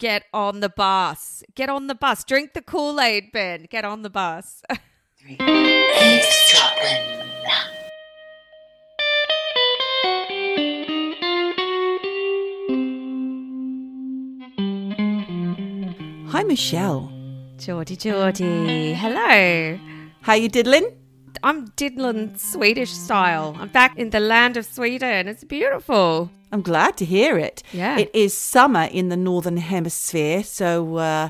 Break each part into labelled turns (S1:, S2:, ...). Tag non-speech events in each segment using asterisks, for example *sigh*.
S1: Get on the bus. Get on the bus. Drink the Kool Aid, Ben. Get on the bus.
S2: Eavesdropping.
S3: Hi, Michelle.
S1: Geordie, Geordie. Hello.
S3: How you diddling?
S1: I'm diddling Swedish style. I'm back in the land of Sweden. It's beautiful.
S3: I'm glad to hear it.
S1: Yeah.
S3: It is summer in the northern hemisphere, so uh,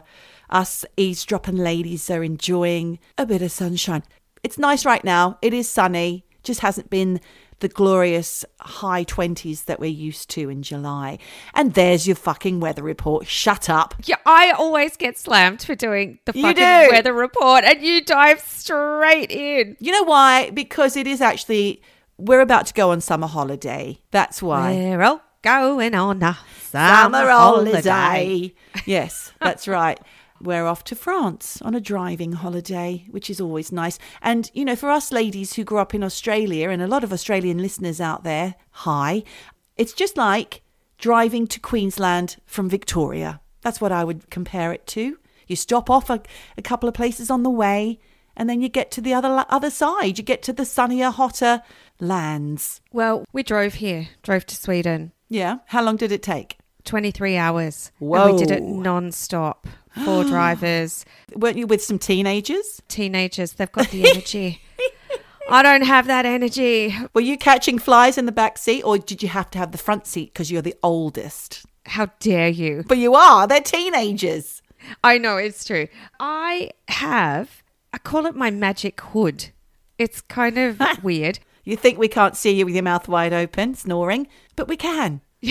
S3: us eavesdropping ladies are enjoying a bit of sunshine. It's nice right now. It is sunny. Just hasn't been the glorious high 20s that we're used to in July. And there's your fucking weather report. Shut up.
S1: Yeah, I always get slammed for doing the fucking
S3: do.
S1: weather report, and you dive straight in.
S3: You know why? Because it is actually, we're about to go on summer holiday. That's why.
S1: We're all going on a
S3: Summer
S1: summer
S3: holiday.
S1: holiday.
S3: yes, that's right. *laughs* We're off to France on a driving holiday, which is always nice. And, you know, for us ladies who grew up in Australia and a lot of Australian listeners out there, hi, it's just like driving to Queensland from Victoria. That's what I would compare it to. You stop off a, a couple of places on the way and then you get to the other other side. You get to the sunnier, hotter lands.
S1: Well, we drove here, drove to Sweden.
S3: Yeah. How long did it take?
S1: 23 hours. And we did it non-stop. Four *gasps* drivers,
S3: Weren't you with some teenagers?
S1: teenagers, they've got the energy. I don't have that energy.
S3: Were you catching flies in the back seat or did you have to have the front seat because you're the oldest?
S1: How dare you?
S3: But you are, they're teenagers.
S1: I know it's true. I have, I call it my magic hood. It's kind of *laughs* weird.
S3: You think we can't see you with your mouth wide open, snoring, but we can. *laughs*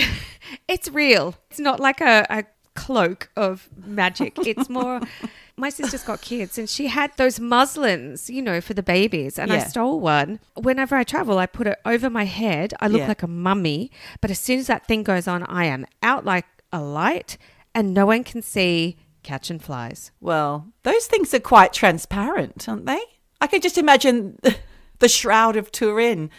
S1: It's real. It's not like a, a cloak of magic. It's more. *laughs* My sister's got kids and she had those muslins, you know, for the babies. And I stole one. Whenever I travel, I put it over my head. I look
S3: Yeah.
S1: like a mummy. But as soon as that thing goes on, I am out like a light and no one can see catching flies.
S3: Well, those things are quite transparent, aren't they? I can just imagine the Shroud of Turin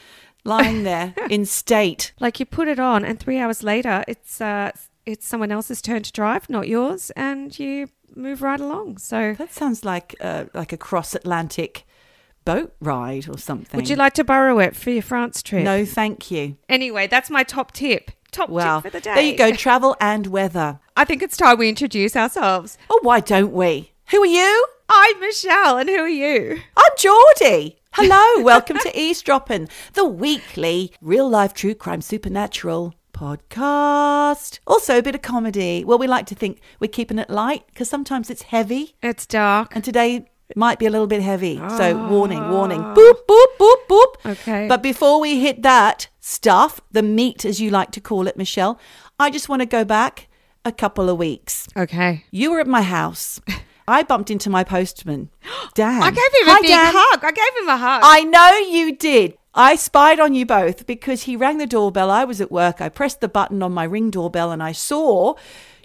S3: lying there *laughs* in state.
S1: Like you put it on and three hours later, it's, uh, it's someone else's turn to drive, not yours. And you move right along. So
S3: That sounds like uh, like a cross Atlantic boat ride or something.
S1: would you like to borrow it for your France trip?
S3: No, thank you.
S1: Anyway, that's my top tip. Top
S3: Well,
S1: tip for the day.
S3: there you go. Travel and weather.
S1: I think it's time we introduce ourselves.
S3: Oh, why don't we? Who are you?
S1: I'm Michelle, and who are you?
S3: I'm Geordie. Hello, welcome to *laughs* Eavesdropping, the weekly real life true crime supernatural podcast. Also, a bit of comedy. Well, we like to think we're keeping it light because sometimes it's heavy,
S1: It's dark.
S3: and today might be a little bit heavy. So, warning, warning. Ah. Boop, boop, boop, boop.
S1: Okay.
S3: But before we hit that stuff, the meat, as you like to call it, Michelle, I just want to go back a couple of weeks.
S1: Okay.
S3: You were at my house. I bumped into my postman, *gasps* Dan.
S1: I gave him a
S3: Hi,
S1: big
S3: Dan.
S1: hug. I gave him a hug.
S3: I know you did. I spied on you both because he rang the doorbell. I was at work. I pressed the button on my ring doorbell and I saw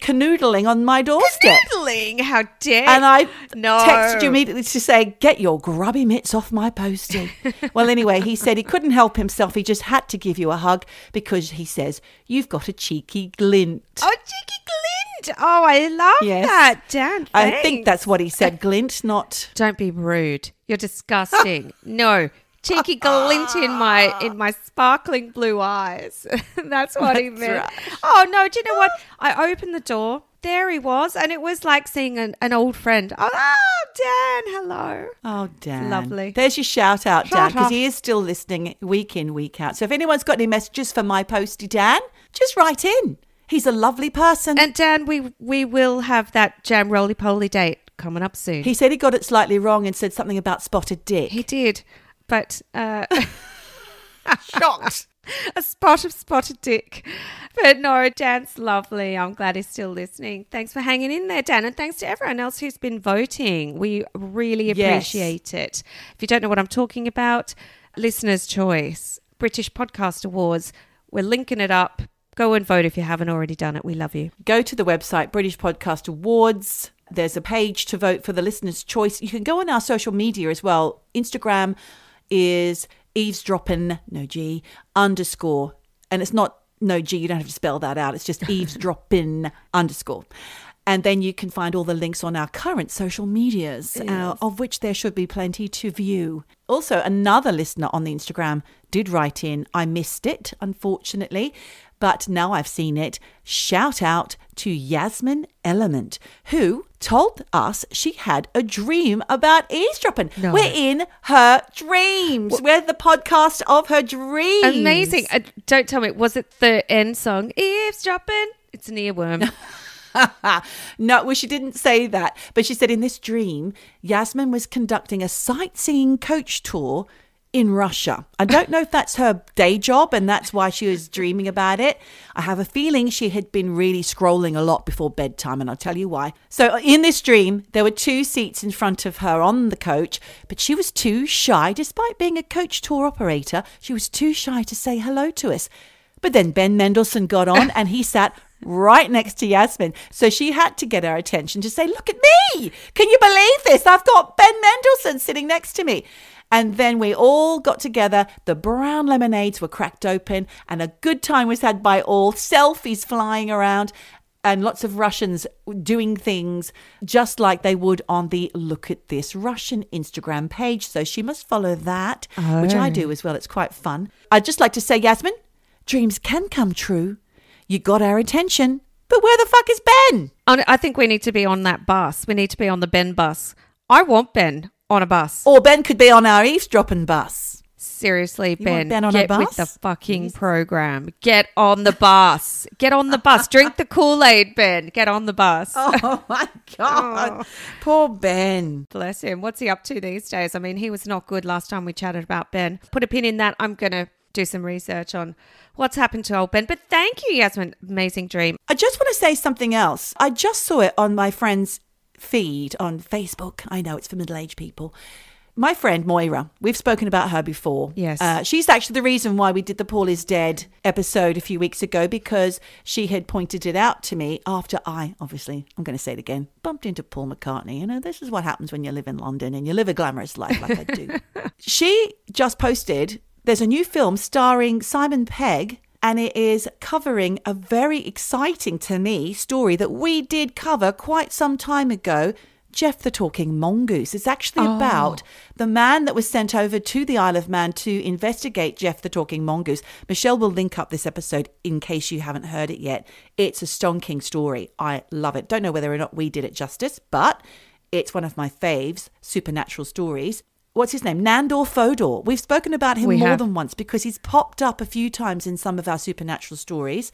S3: canoodling on my doorstep.
S1: Canoodling. How dare
S3: And I
S1: No.
S3: texted you immediately to say, Get your grubby mitts off my postie. *laughs* well, anyway, he said he couldn't help himself. He just had to give you a hug because he says, You've got a cheeky glint.
S1: Oh, cheeky glint. Oh, I love
S3: Yes.
S1: that, Dan.
S3: I think that's what he said, glint, not.
S1: Don't be rude. You're disgusting. no. Cheeky glint in my in my sparkling blue eyes. *laughs* That's what he
S3: That's
S1: meant.
S3: right.
S1: Oh no, do you know what? I opened the door. There he was, and it was like seeing an, an old friend. Oh, ah, Dan, hello.
S3: Oh, Dan.
S1: Lovely.
S3: There's your shout out, Dan, because he is still listening week in, week out. So if anyone's got any messages for my postie, Dan, just write in. He's a lovely person.
S1: And Dan, we we will have that jam roly poly date coming up soon.
S3: he said he got it slightly wrong and said something about spotted dick.
S1: He did, but uh, *laughs*
S3: shocked.
S1: a spot of spotted dick. But no, Dan's lovely. I'm glad he's still listening. Thanks for hanging in there, Dan. And thanks to everyone else who's been voting. We really
S3: Yes.
S1: appreciate it. If you don't know what I'm talking about, Listener's Choice, British Podcast Awards, we're linking it up. Go and vote if you haven't already done it. We love you.
S3: Go to the website, British Podcast Awards. There's a page to vote for the listener's choice. You can go on our social media as well. Instagram is eavesdropping, no G, underscore. And it's not no G, you don't have to spell that out. It's just *laughs* eavesdropping underscore. And then you can find all the links on our current social medias, uh, of which there should be plenty to view. Also, another listener on the Instagram did write in, I missed it, unfortunately, but now I've seen it. Shout out to Yasmin Element, who told us she had a dream about eavesdropping.
S1: No.
S3: We're in her dreams. We're the podcast of her dreams.
S1: Amazing. Uh, don't tell me, was it the end song? Eavesdropping? It's an earworm. *laughs*
S3: no, well, she didn't say that. But she said in this dream, Yasmin was conducting a sightseeing coach tour in Russia. I don't know if that's her day job and that's why she was dreaming about it. I have a feeling she had been really scrolling a lot before bedtime, and I'll tell you why. So, uh, in this dream, there were two seats in front of her on the coach, but she was too shy, despite being a coach tour operator, she was too shy to say hello to us. But then Ben Mendelsohn got on and he sat right next to Yasmin. So she had to get her attention to say, Look at me! Can you believe this? I've got Ben Mendelsohn sitting next to me. And then we all got together. The brown lemonades were cracked open, and a good time was had by all. Selfies flying around, and lots of Russians doing things just like they would on the Look at This Russian Instagram page. So she must follow that, which I do oh. as well. It's quite fun. I'd just like to say, Yasmin, dreams can come true. You got our attention, but where the fuck is Ben?
S1: I think we need to be on that bus. We need to be on the Ben bus. I want Ben on a bus.
S3: Or Ben could be on our eavesdropping bus.
S1: Seriously,
S3: want
S1: Ben,
S3: Ben on a
S1: get with
S3: bus?
S1: the fucking program. Get on the bus. Get on the bus. Drink the Kool Aid, Ben. Get on the bus. *laughs*
S3: Oh my God. *laughs* Poor Ben.
S1: Bless him. What's he up to these days? I mean, he was not good last time we chatted about Ben. Put a pin in that. I'm going to do some research on what's happened to old Ben. But thank you, Yasmin. Amazing dream.
S3: I just want to say something else. I just saw it on my friend's feed on Facebook. I know it's for middle aged people. My friend Moira, we've spoken about her before.
S1: Yes.
S3: Uh, she's actually the reason why we did the Paul is Dead episode a few weeks ago because she had pointed it out to me after I, obviously, I'm going to say it again, bumped into Paul McCartney. You know, this is what happens when you live in London and you live a glamorous life like I do. *laughs* she just posted there's a new film starring Simon Pegg and it is covering a very exciting to me story that we did cover quite some time ago. Jeff the Talking Mongoose. It's actually oh. about the man that was sent over to the Isle of Man to investigate Jeff the Talking Mongoose. Michelle will link up this episode in case you haven't heard it yet. It's a stonking story. I love it. Don't know whether or not we did it justice, but it's one of my faves, supernatural stories. What's his name? Nandor Fodor. We've spoken about him
S1: We
S3: more
S1: have.
S3: than once because he's popped up a few times in some of our supernatural stories.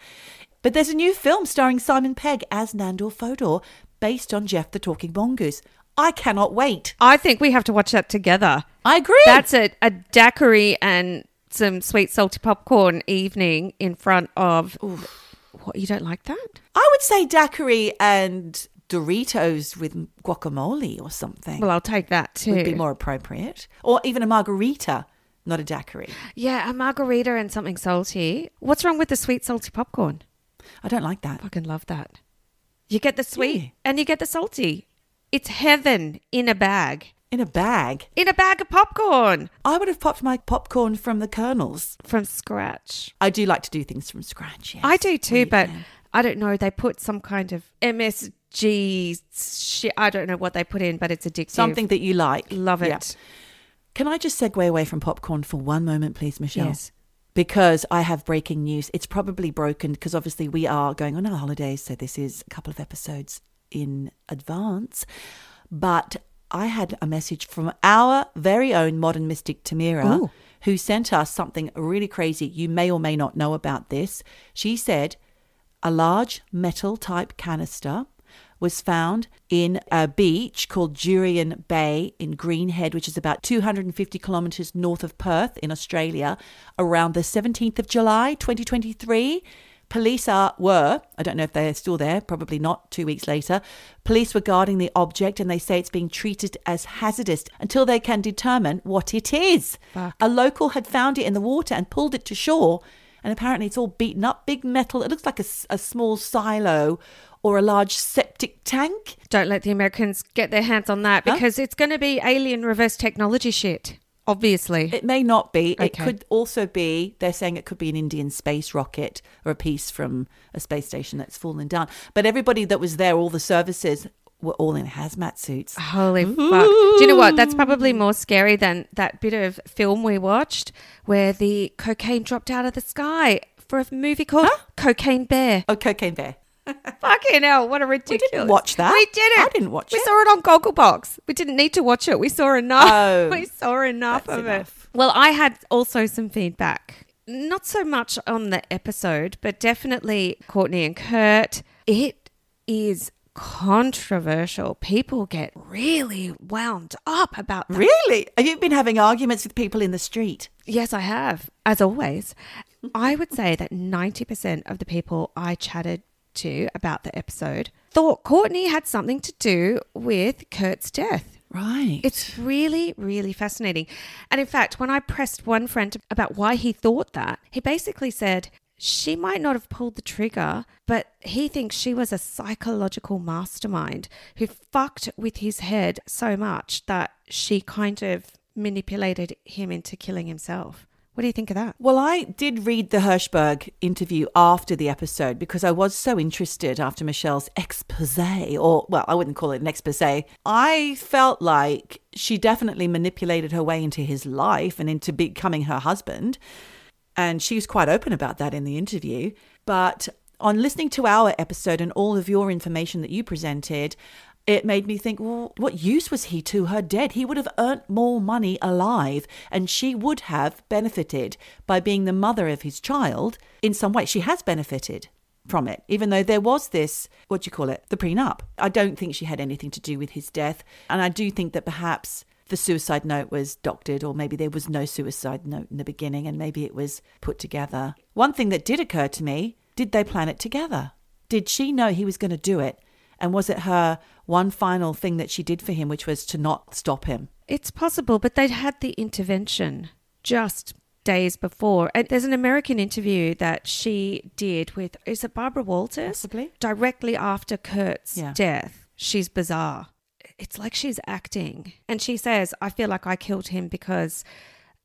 S3: But there's a new film starring Simon Pegg as Nandor Fodor based on Jeff the Talking Mongoose. I cannot wait.
S1: I think we have to watch that together.
S3: I agree.
S1: That's a, a daiquiri and some sweet salty popcorn evening in front of. What you don't like that?
S3: I would say daiquiri and Doritos with guacamole or something
S1: Well, I'll take that too.
S3: would be more appropriate. Or even a margarita, not a daiquiri.
S1: Yeah, a margarita and something salty. What's wrong with the sweet salty popcorn?
S3: I don't like that.
S1: I fucking love that. You get the sweet
S3: Yeah.
S1: and you get the salty. It's heaven in a bag.
S3: In a bag.
S1: In a bag of popcorn
S3: I would have popped my popcorn from the kernels.
S1: from scratch.
S3: I do like to do things from scratch. Yes.
S1: I do too,
S3: We
S1: but. I don't know. They put some kind of MSG shit. I don't know what they put in, but it's addictive.
S3: something that you like.
S1: Love it.
S3: Yeah. Can I just segue away from popcorn for one moment, please, Michelle?
S1: Yes.
S3: Because I have breaking news. It's probably broken because obviously we are going on our holidays, so this is a couple of episodes in advance. But I had a message from our very own modern mystic Tamira,
S1: Ooh.
S3: who sent us something really crazy. You may or may not know about this. She said a large metal type canister was found in a beach called Jurien Bay in Greenhead, which is about 250 kilometres north of Perth in Australia, around the 17th of July 2023. Police are were, I don't know if they're still there, probably not two weeks later. Police were guarding the object and they say it's being treated as hazardous until they can determine what it is.
S1: Fuck.
S3: A local had found it in the water and pulled it to shore, and apparently it's all beaten up, big metal. It looks like a, a small silo or a large septic tank.
S1: Don't let the Americans get their hands on that
S3: Huh?
S1: because it's going to be alien reverse technology shit. Obviously.
S3: It may not be. It could also be, they're saying it could be an Indian space rocket or a piece from a space station that's fallen down. But everybody that was there, all the services, were all in hazmat suits.
S1: Holy fuck. Do you know what? That's probably more scary than that bit of film we watched where the cocaine dropped out of the sky for a movie called Cocaine Bear.
S3: Oh, Cocaine Bear.
S1: Fucking hell, what a ridiculous.
S3: We didn't watch that.
S1: We didn't.
S3: I didn't watch
S1: we
S3: it.
S1: saw it on Gogglebox. We didn't need to watch it. We saw enough.
S3: Oh. *laughs*
S1: we saw enough of
S3: enough.
S1: it. Well, I had also some feedback. Not so much on the episode, but definitely Courtney and Kurt. It is controversial. People get really wound up about that.
S3: Really? Have you been having arguments with people in the street?
S1: Yes, I have, as always. I would say that 90% of the people I chatted to about the episode thought Courtney had something to do with Kurt's death.
S3: Right.
S1: It's really, really fascinating. And in fact, when I pressed one friend about why he thought that, he basically said she might not have pulled the trigger, but he thinks she was a psychological mastermind who fucked with his head so much that she kind of manipulated him into killing himself. What do you think of that?
S3: Well, I did read the Hirschberg interview after the episode because I was so interested after Michelle's expose, or, well, I wouldn't call it an expose. I felt like she definitely manipulated her way into his life and into becoming her husband. And she was quite open about that in the interview. But on listening to our episode and all of your information that you presented, it made me think, well, what use was he to her dead? He would have earned more money alive, and she would have benefited by being the mother of his child in some way. She has benefited from it, even though there was this, what do you call it, the prenup. I don't think she had anything to do with his death. And I do think that perhaps the suicide note was doctored, or maybe there was no suicide note in the beginning, and maybe it was put together. One thing that did occur to me did they plan it together? Did she know he was going to do it? And was it her one final thing that she did for him, which was to not stop him?
S1: It's possible, but they'd had the intervention just days before. And there's an American interview that she did with, is it Barbara Walters?
S3: Possibly.
S1: Directly after Kurt's
S3: Yeah.
S1: death. She's bizarre. It's like she's acting. And she says, I feel like I killed him because,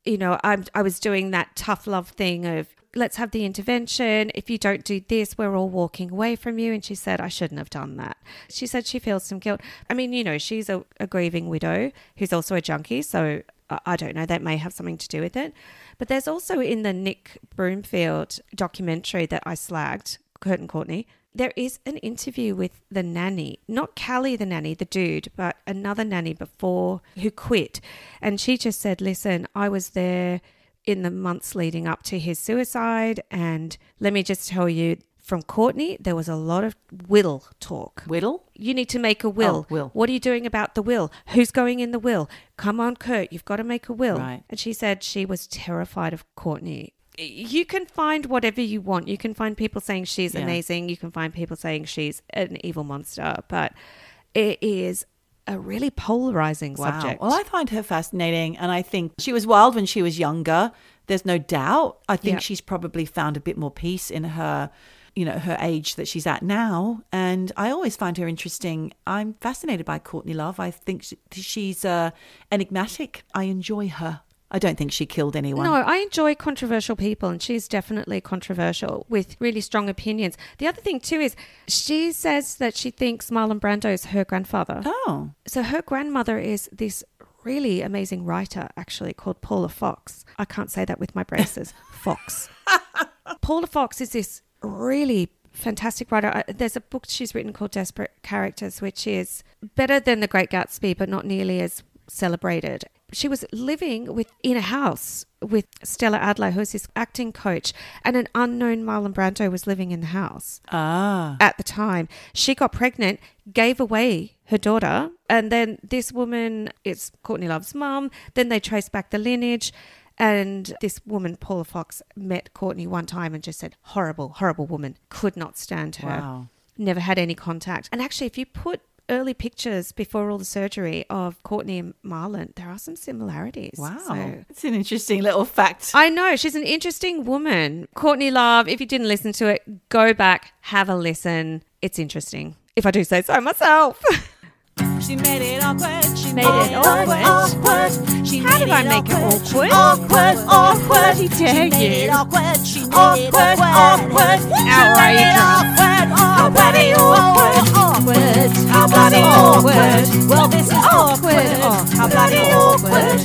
S1: you know, I'm, I was doing that tough love thing of, let's have the intervention. If you don't do this, we're all walking away from you. And she said, I shouldn't have done that. She said she feels some guilt. I mean, you know, she's a, a grieving widow who's also a junkie. So I don't know, that may have something to do with it. But there's also in the Nick Broomfield documentary that I slagged, Kurt and Courtney, there is an interview with the nanny, not Callie the nanny, the dude, but another nanny before who quit. And she just said, Listen, I was there in the months leading up to his suicide. And let me just tell you, from Courtney, there was a lot of will talk.
S3: Whittle?
S1: You need to make a will.
S3: Oh, will.
S1: What are you doing about the will? Who's going in the will? Come on, Kurt, you've got to make a will.
S3: Right.
S1: And she said she was terrified of Courtney. You can find whatever you want. You can find people saying she's
S3: Yeah.
S1: amazing. You can find people saying she's an evil monster. But it is a really polarizing subject.
S3: Well, I find her fascinating, and I think she was wild when she was younger. There's no doubt. I think
S1: Yeah.
S3: she's probably found a bit more peace in her, you know, her age that she's at now. And I always find her interesting. I'm fascinated by Courtney Love. I think she's uh, enigmatic. I enjoy her. I don't think she killed anyone.
S1: No, I enjoy controversial people, and she's definitely controversial with really strong opinions. The other thing, too, is she says that she thinks Marlon Brando is her grandfather.
S3: Oh,
S1: So her grandmother is this really amazing writer, actually, called Paula Fox. I can't say that with my braces. *laughs* Fox. Paula Fox is this really fantastic writer. There's a book she's written called Desperate Characters, which is better than The Great Gatsby, but not nearly as celebrated. She was living with in a house with Stella Adler, who's his acting coach, and an unknown Marlon Brando was living in the house
S3: ah,
S1: at the time. She got pregnant, gave away her daughter, and then this woman, it's Courtney Love's mum. Then they traced back the lineage. And this woman, Paula Fox, met Courtney one time and just said, horrible, horrible woman. Could not stand her.
S3: Wow.
S1: Never had any contact. And actually, if you put early pictures before all the surgery of Courtney and Marlon, there are some similarities.
S3: wow.
S1: So-
S3: It's an interesting little fact.
S1: I know she's an interesting woman. Courtney Love, if you didn't listen to it, go back, have a listen. It's interesting. If I do say so myself. *laughs*
S3: She made it awkward. She
S1: Made it awkward?
S3: awkward. She
S1: How did I make it awkward?
S3: Awkward, awkward.
S1: How dare
S3: She made
S1: you.
S3: it awkward. She made it awkward. She
S1: How are
S3: made
S1: you
S3: it
S1: drunk?
S3: awkward. How bloody awkward. Awkward. How bloody awkward. Well, this is oh, awkward.
S1: Oh,
S3: How bloody awkward.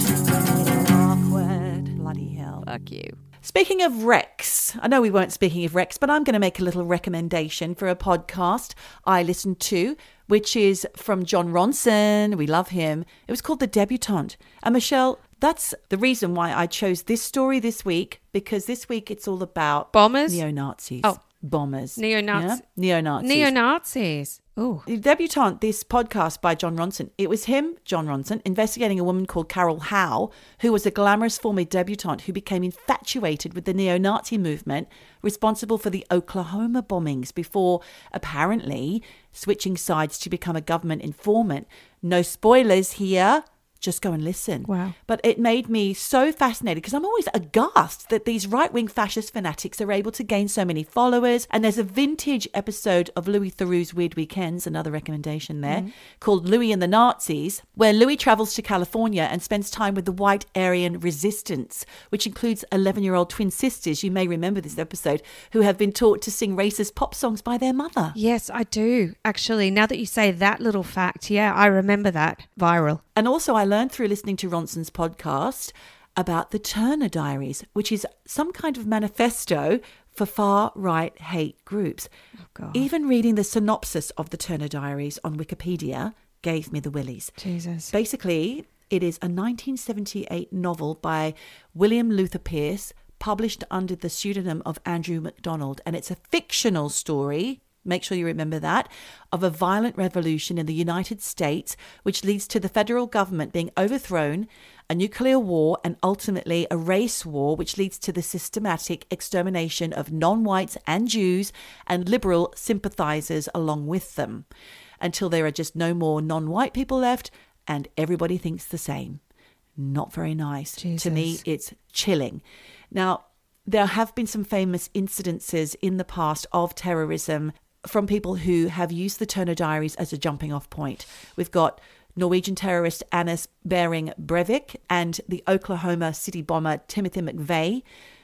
S3: Awkward. Bloody hell.
S1: Fuck you.
S3: Speaking of Rex, I know we weren't speaking of Rex, but I'm going to make a little recommendation for a podcast I listened to, which is from Jon Ronson. We love him. It was called The Debutante. And Michelle, that's the reason why I chose this story this week, because this week it's all about
S1: Bombers?
S3: neo Nazis.
S1: Oh.
S3: Bombers.
S1: Neo-Nazi-
S3: Neo Nazis.
S1: Neo Nazis. Oh.
S3: The Debutante, this podcast by Jon Ronson, it was him, Jon Ronson, investigating a woman called Carol Howe, who was a glamorous former debutante who became infatuated with the neo Nazi movement responsible for the Oklahoma bombings before apparently switching sides to become a government informant. No spoilers here. Just go and listen.
S1: Wow.
S3: But it made me so fascinated because I'm always aghast that these right wing fascist fanatics are able to gain so many followers. And there's a vintage episode of Louis Theroux's Weird Weekends, another recommendation there, mm-hmm. called Louis and the Nazis, where Louis travels to California and spends time with the white Aryan resistance, which includes 11 year old twin sisters. You may remember this episode, who have been taught to sing racist pop songs by their mother.
S1: Yes, I do. Actually, now that you say that little fact, yeah, I remember that. Viral.
S3: And also, I learned through listening to Ronson's podcast about the Turner Diaries, which is some kind of manifesto for far right hate groups.
S1: Oh, God.
S3: Even reading the synopsis of the Turner Diaries on Wikipedia gave me the willies.
S1: Jesus.
S3: Basically, it is a 1978 novel by William Luther Pierce, published under the pseudonym of Andrew MacDonald, and it's a fictional story. Make sure you remember that of a violent revolution in the United States, which leads to the federal government being overthrown, a nuclear war, and ultimately a race war, which leads to the systematic extermination of non whites and Jews and liberal sympathizers along with them, until there are just no more non white people left and everybody thinks the same. Not very nice. To me, it's chilling. Now, there have been some famous incidences in the past of terrorism from people who have used the Turner Diaries as a jumping off point. We've got Norwegian terrorist Anders Behring Breivik and the Oklahoma City bomber Timothy McVeigh,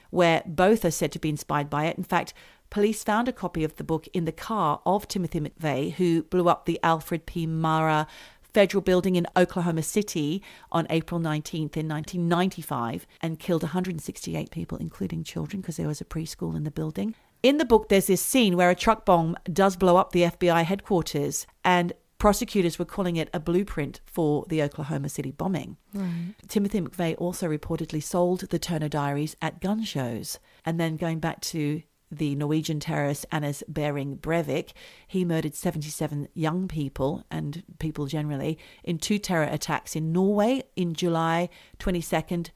S3: where both are said to be inspired by it. In fact, police found a copy of the book in the car of Timothy McVeigh, who blew up the Alfred P. Murrah federal building in Oklahoma City on April 19th in 1995 and killed 168 people, including children, because there was a preschool in the building. In the book, there's this scene where a truck bomb does blow up the FBI headquarters, and prosecutors were calling it a blueprint for the Oklahoma City bombing. Timothy McVeigh also reportedly sold the Turner Diaries at gun shows. And then going back to the Norwegian terrorist Anders Behring Breivik, he murdered 77 young people and people generally in two terror attacks in Norway in July 22nd,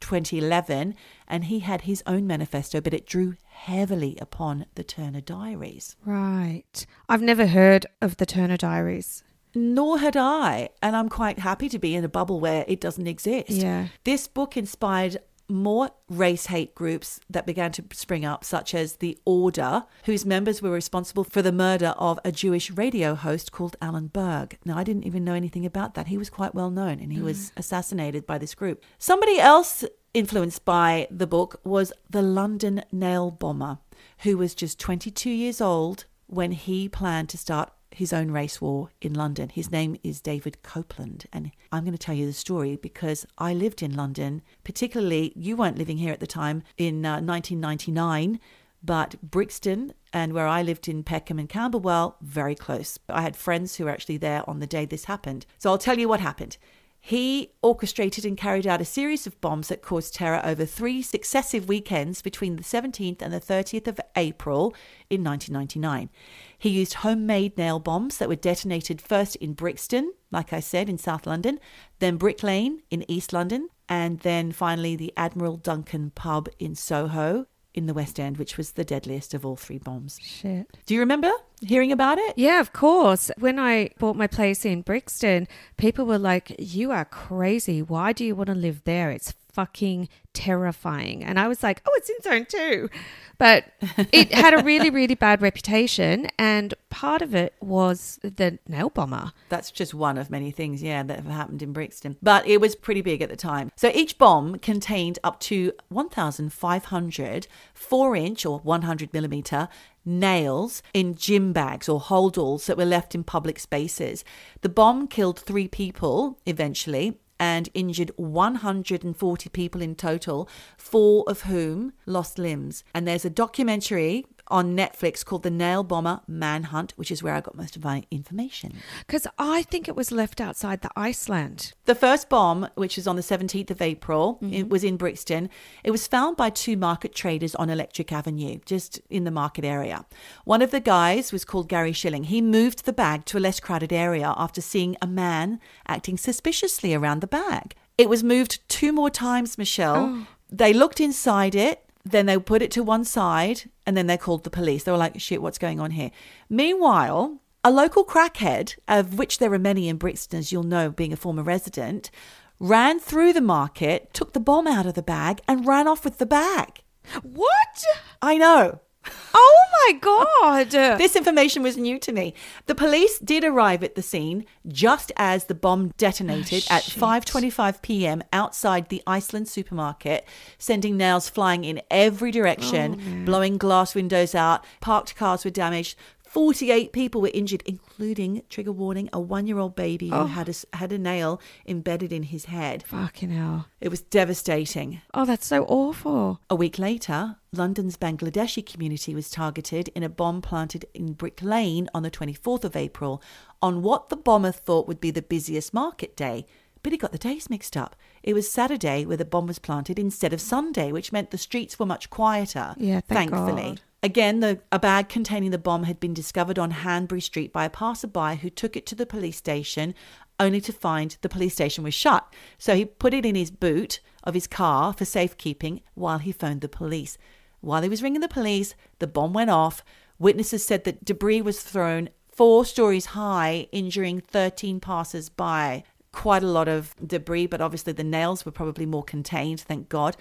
S3: 2011. And he had his own manifesto, but it drew heavily upon the Turner Diaries.
S1: Right. I've never heard of the Turner Diaries.
S3: Nor had I, and I'm quite happy to be in a bubble where it doesn't exist.
S1: Yeah.
S3: This book inspired more race hate groups that began to spring up, such as the Order, whose members were responsible for the murder of a Jewish radio host called Alan Berg. Now, I didn't even know anything about that. He was quite well known and he was mm. assassinated by this group. Somebody else influenced by the book was the London nail bomber, who was just 22 years old when he planned to start his own race war in London. His name is David Copeland. And I'm going to tell you the story because I lived in London, particularly, you weren't living here at the time, in uh, 1999. But Brixton and where I lived in Peckham and Camberwell, very close. I had friends who were actually there on the day this happened. So I'll tell you what happened. He orchestrated and carried out a series of bombs that caused terror over three successive weekends between the 17th and the 30th of April in 1999. He used homemade nail bombs that were detonated first in Brixton, like I said, in South London, then Brick Lane in East London, and then finally the Admiral Duncan pub in Soho in the West End, which was the deadliest of all three bombs.
S1: Shit.
S3: Do you remember hearing about it?
S1: Yeah, of course. When I bought my place in Brixton, people were like, You are crazy. Why do you want to live there? It's fucking terrifying. And I was like, Oh, it's in zone two. But *laughs* it had a really, really bad reputation. And part of it was the nail bomber.
S3: That's just one of many things, yeah, that have happened in Brixton. But it was pretty big at the time. So each bomb contained up to 1,500 4 inch or 100 millimeter nails in gym bags or holdalls that were left in public spaces. The bomb killed three people eventually and injured 140 people in total, four of whom lost limbs. And there's a documentary on Netflix called The Nail Bomber Manhunt, which is where I got most of my information.
S1: Because I think it was left outside the Iceland.
S3: The first bomb, which was on the 17th of April, it mm-hmm. was in Brixton. It was found by two market traders on Electric Avenue, just in the market area. One of the guys was called Gary Schilling. He moved the bag to a less crowded area after seeing a man acting suspiciously around the bag. It was moved two more times, Michelle. Oh. They looked inside it, then they put it to one side, and then they called the police. They were like, shit, what's going on here? Meanwhile, a local crackhead, of which there are many in Brixton, as you'll know, being a former resident, ran through the market, took the bomb out of the bag, and ran off with the bag.
S1: What?
S3: I know.
S1: Oh my God. *laughs*
S3: This information was new to me. The police did arrive at the scene just as the bomb detonated
S1: Oh,
S3: at 5:25 p.m. outside the Iceland supermarket, sending nails flying in every direction,
S1: Oh,
S3: blowing glass windows out. Parked cars were damaged. 48 people were injured, including trigger warning a one-year-old baby
S1: Oh.
S3: who had a, had a nail embedded in his head.
S1: Fucking hell.
S3: It was devastating.
S1: Oh, that's so awful.
S3: A week later, London's Bangladeshi community was targeted in a bomb planted in Brick Lane on the 24th of April on what the bomber thought would be the busiest market day. But he got the days mixed up. It was Saturday where the bomb was planted instead of Sunday, which meant the streets were much quieter.
S1: Yeah, thank
S3: thankfully.
S1: God.
S3: Again, the, a bag containing the bomb had been discovered on Hanbury Street by a passerby who took it to the police station, only to find the police station was shut. So he put it in his boot of his car for safekeeping while he phoned the police. While he was ringing the police, the bomb went off. Witnesses said that debris was thrown four stories high, injuring 13 passers by. Quite a lot of debris, but obviously the nails were probably more contained, thank God.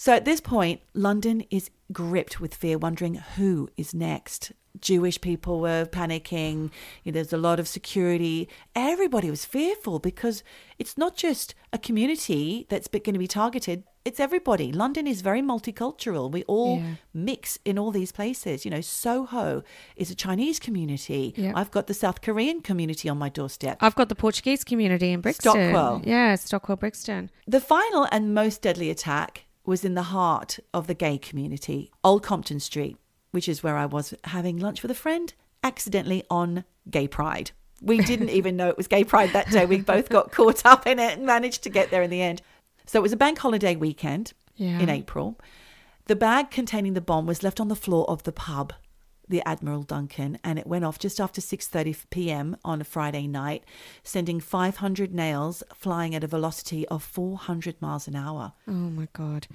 S3: So at this point, London is gripped with fear, wondering who is next. Jewish people were panicking. You know, there's a lot of security. Everybody was fearful because it's not just a community that's going to be targeted. It's everybody. London is very multicultural. We all
S1: Yeah.
S3: mix in all these places. You know, Soho is a Chinese community. I've got the South Korean community on my doorstep.
S1: I've got the Portuguese community in Brixton.
S3: Stockwell.
S1: Yeah, Stockwell, Brixton.
S3: The final and most deadly attack was in the heart of the gay community, Old Compton Street, which is where I was having lunch with a friend, accidentally on Gay Pride. We didn't even know it was Gay Pride that day. We both got *laughs* caught up in it and managed to get there in the end. So it was a bank holiday weekend
S1: Yeah.
S3: in April. The bag containing the bomb was left on the floor of the pub, the Admiral Duncan, and it went off just after 6:30 p.m. on a Friday night, sending 500 nails flying at a velocity of 400 miles an hour.
S1: Oh my God.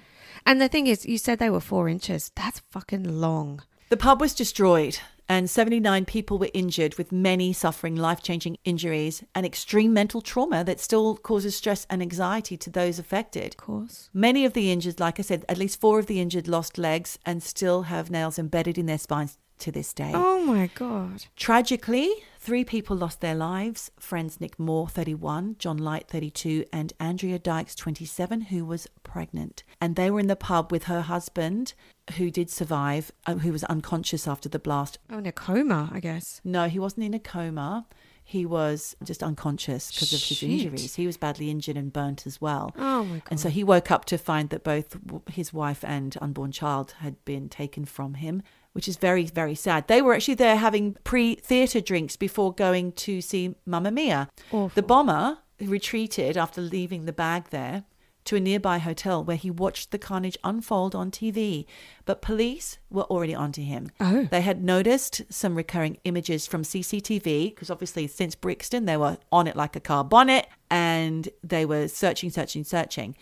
S1: And the thing is, you said they were four inches. That's fucking long.
S3: The pub was destroyed, and 79 people were injured, with many suffering life changing injuries and extreme mental trauma that still causes stress and anxiety to those affected.
S1: Of course.
S3: Many of the injured, like I said, at least four of the injured lost legs and still have nails embedded in their spines to this day.
S1: Oh my God.
S3: Tragically, three people lost their lives friends Nick Moore, 31, John Light, 32, and Andrea Dykes, 27, who was pregnant. And they were in the pub with her husband, who did survive, uh, who was unconscious after the blast.
S1: Oh, in a coma, I guess.
S3: No, he wasn't in a coma. He was just unconscious because of his injuries. He was badly injured and burnt as well.
S1: Oh my God.
S3: And so he woke up to find that both his wife and unborn child had been taken from him, which is very, very sad. They were actually there having pre theatre drinks before going to see Mamma Mia.
S1: Awful.
S3: The bomber retreated after leaving the bag there to a nearby hotel where he watched the carnage unfold on TV. But police were already onto him.
S1: Oh.
S3: They had noticed some recurring images from CCTV because obviously since Brixton they were on it like a car bonnet and they were searching, searching, searching.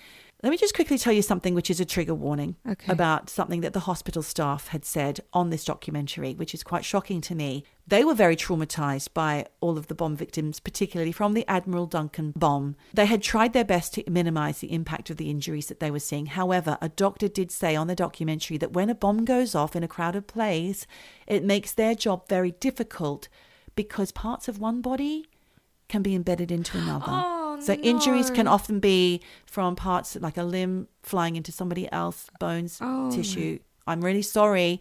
S3: Let me just quickly tell you something which is a trigger warning
S1: Okay.
S3: about something that the hospital staff had said on this documentary, which is quite shocking to me. They were very traumatized by all of the bomb victims, particularly from the Admiral Duncan bomb. They had tried their best to minimize the impact of the injuries that they were seeing. However, a doctor did say on the documentary that when a bomb goes off in a crowded place, it makes their job very difficult because parts of one body can be embedded into another. *gasps*
S1: Oh,
S3: so injuries can often be from parts like a limb flying into somebody else, bones,
S1: Oh.
S3: tissue. I'm really sorry,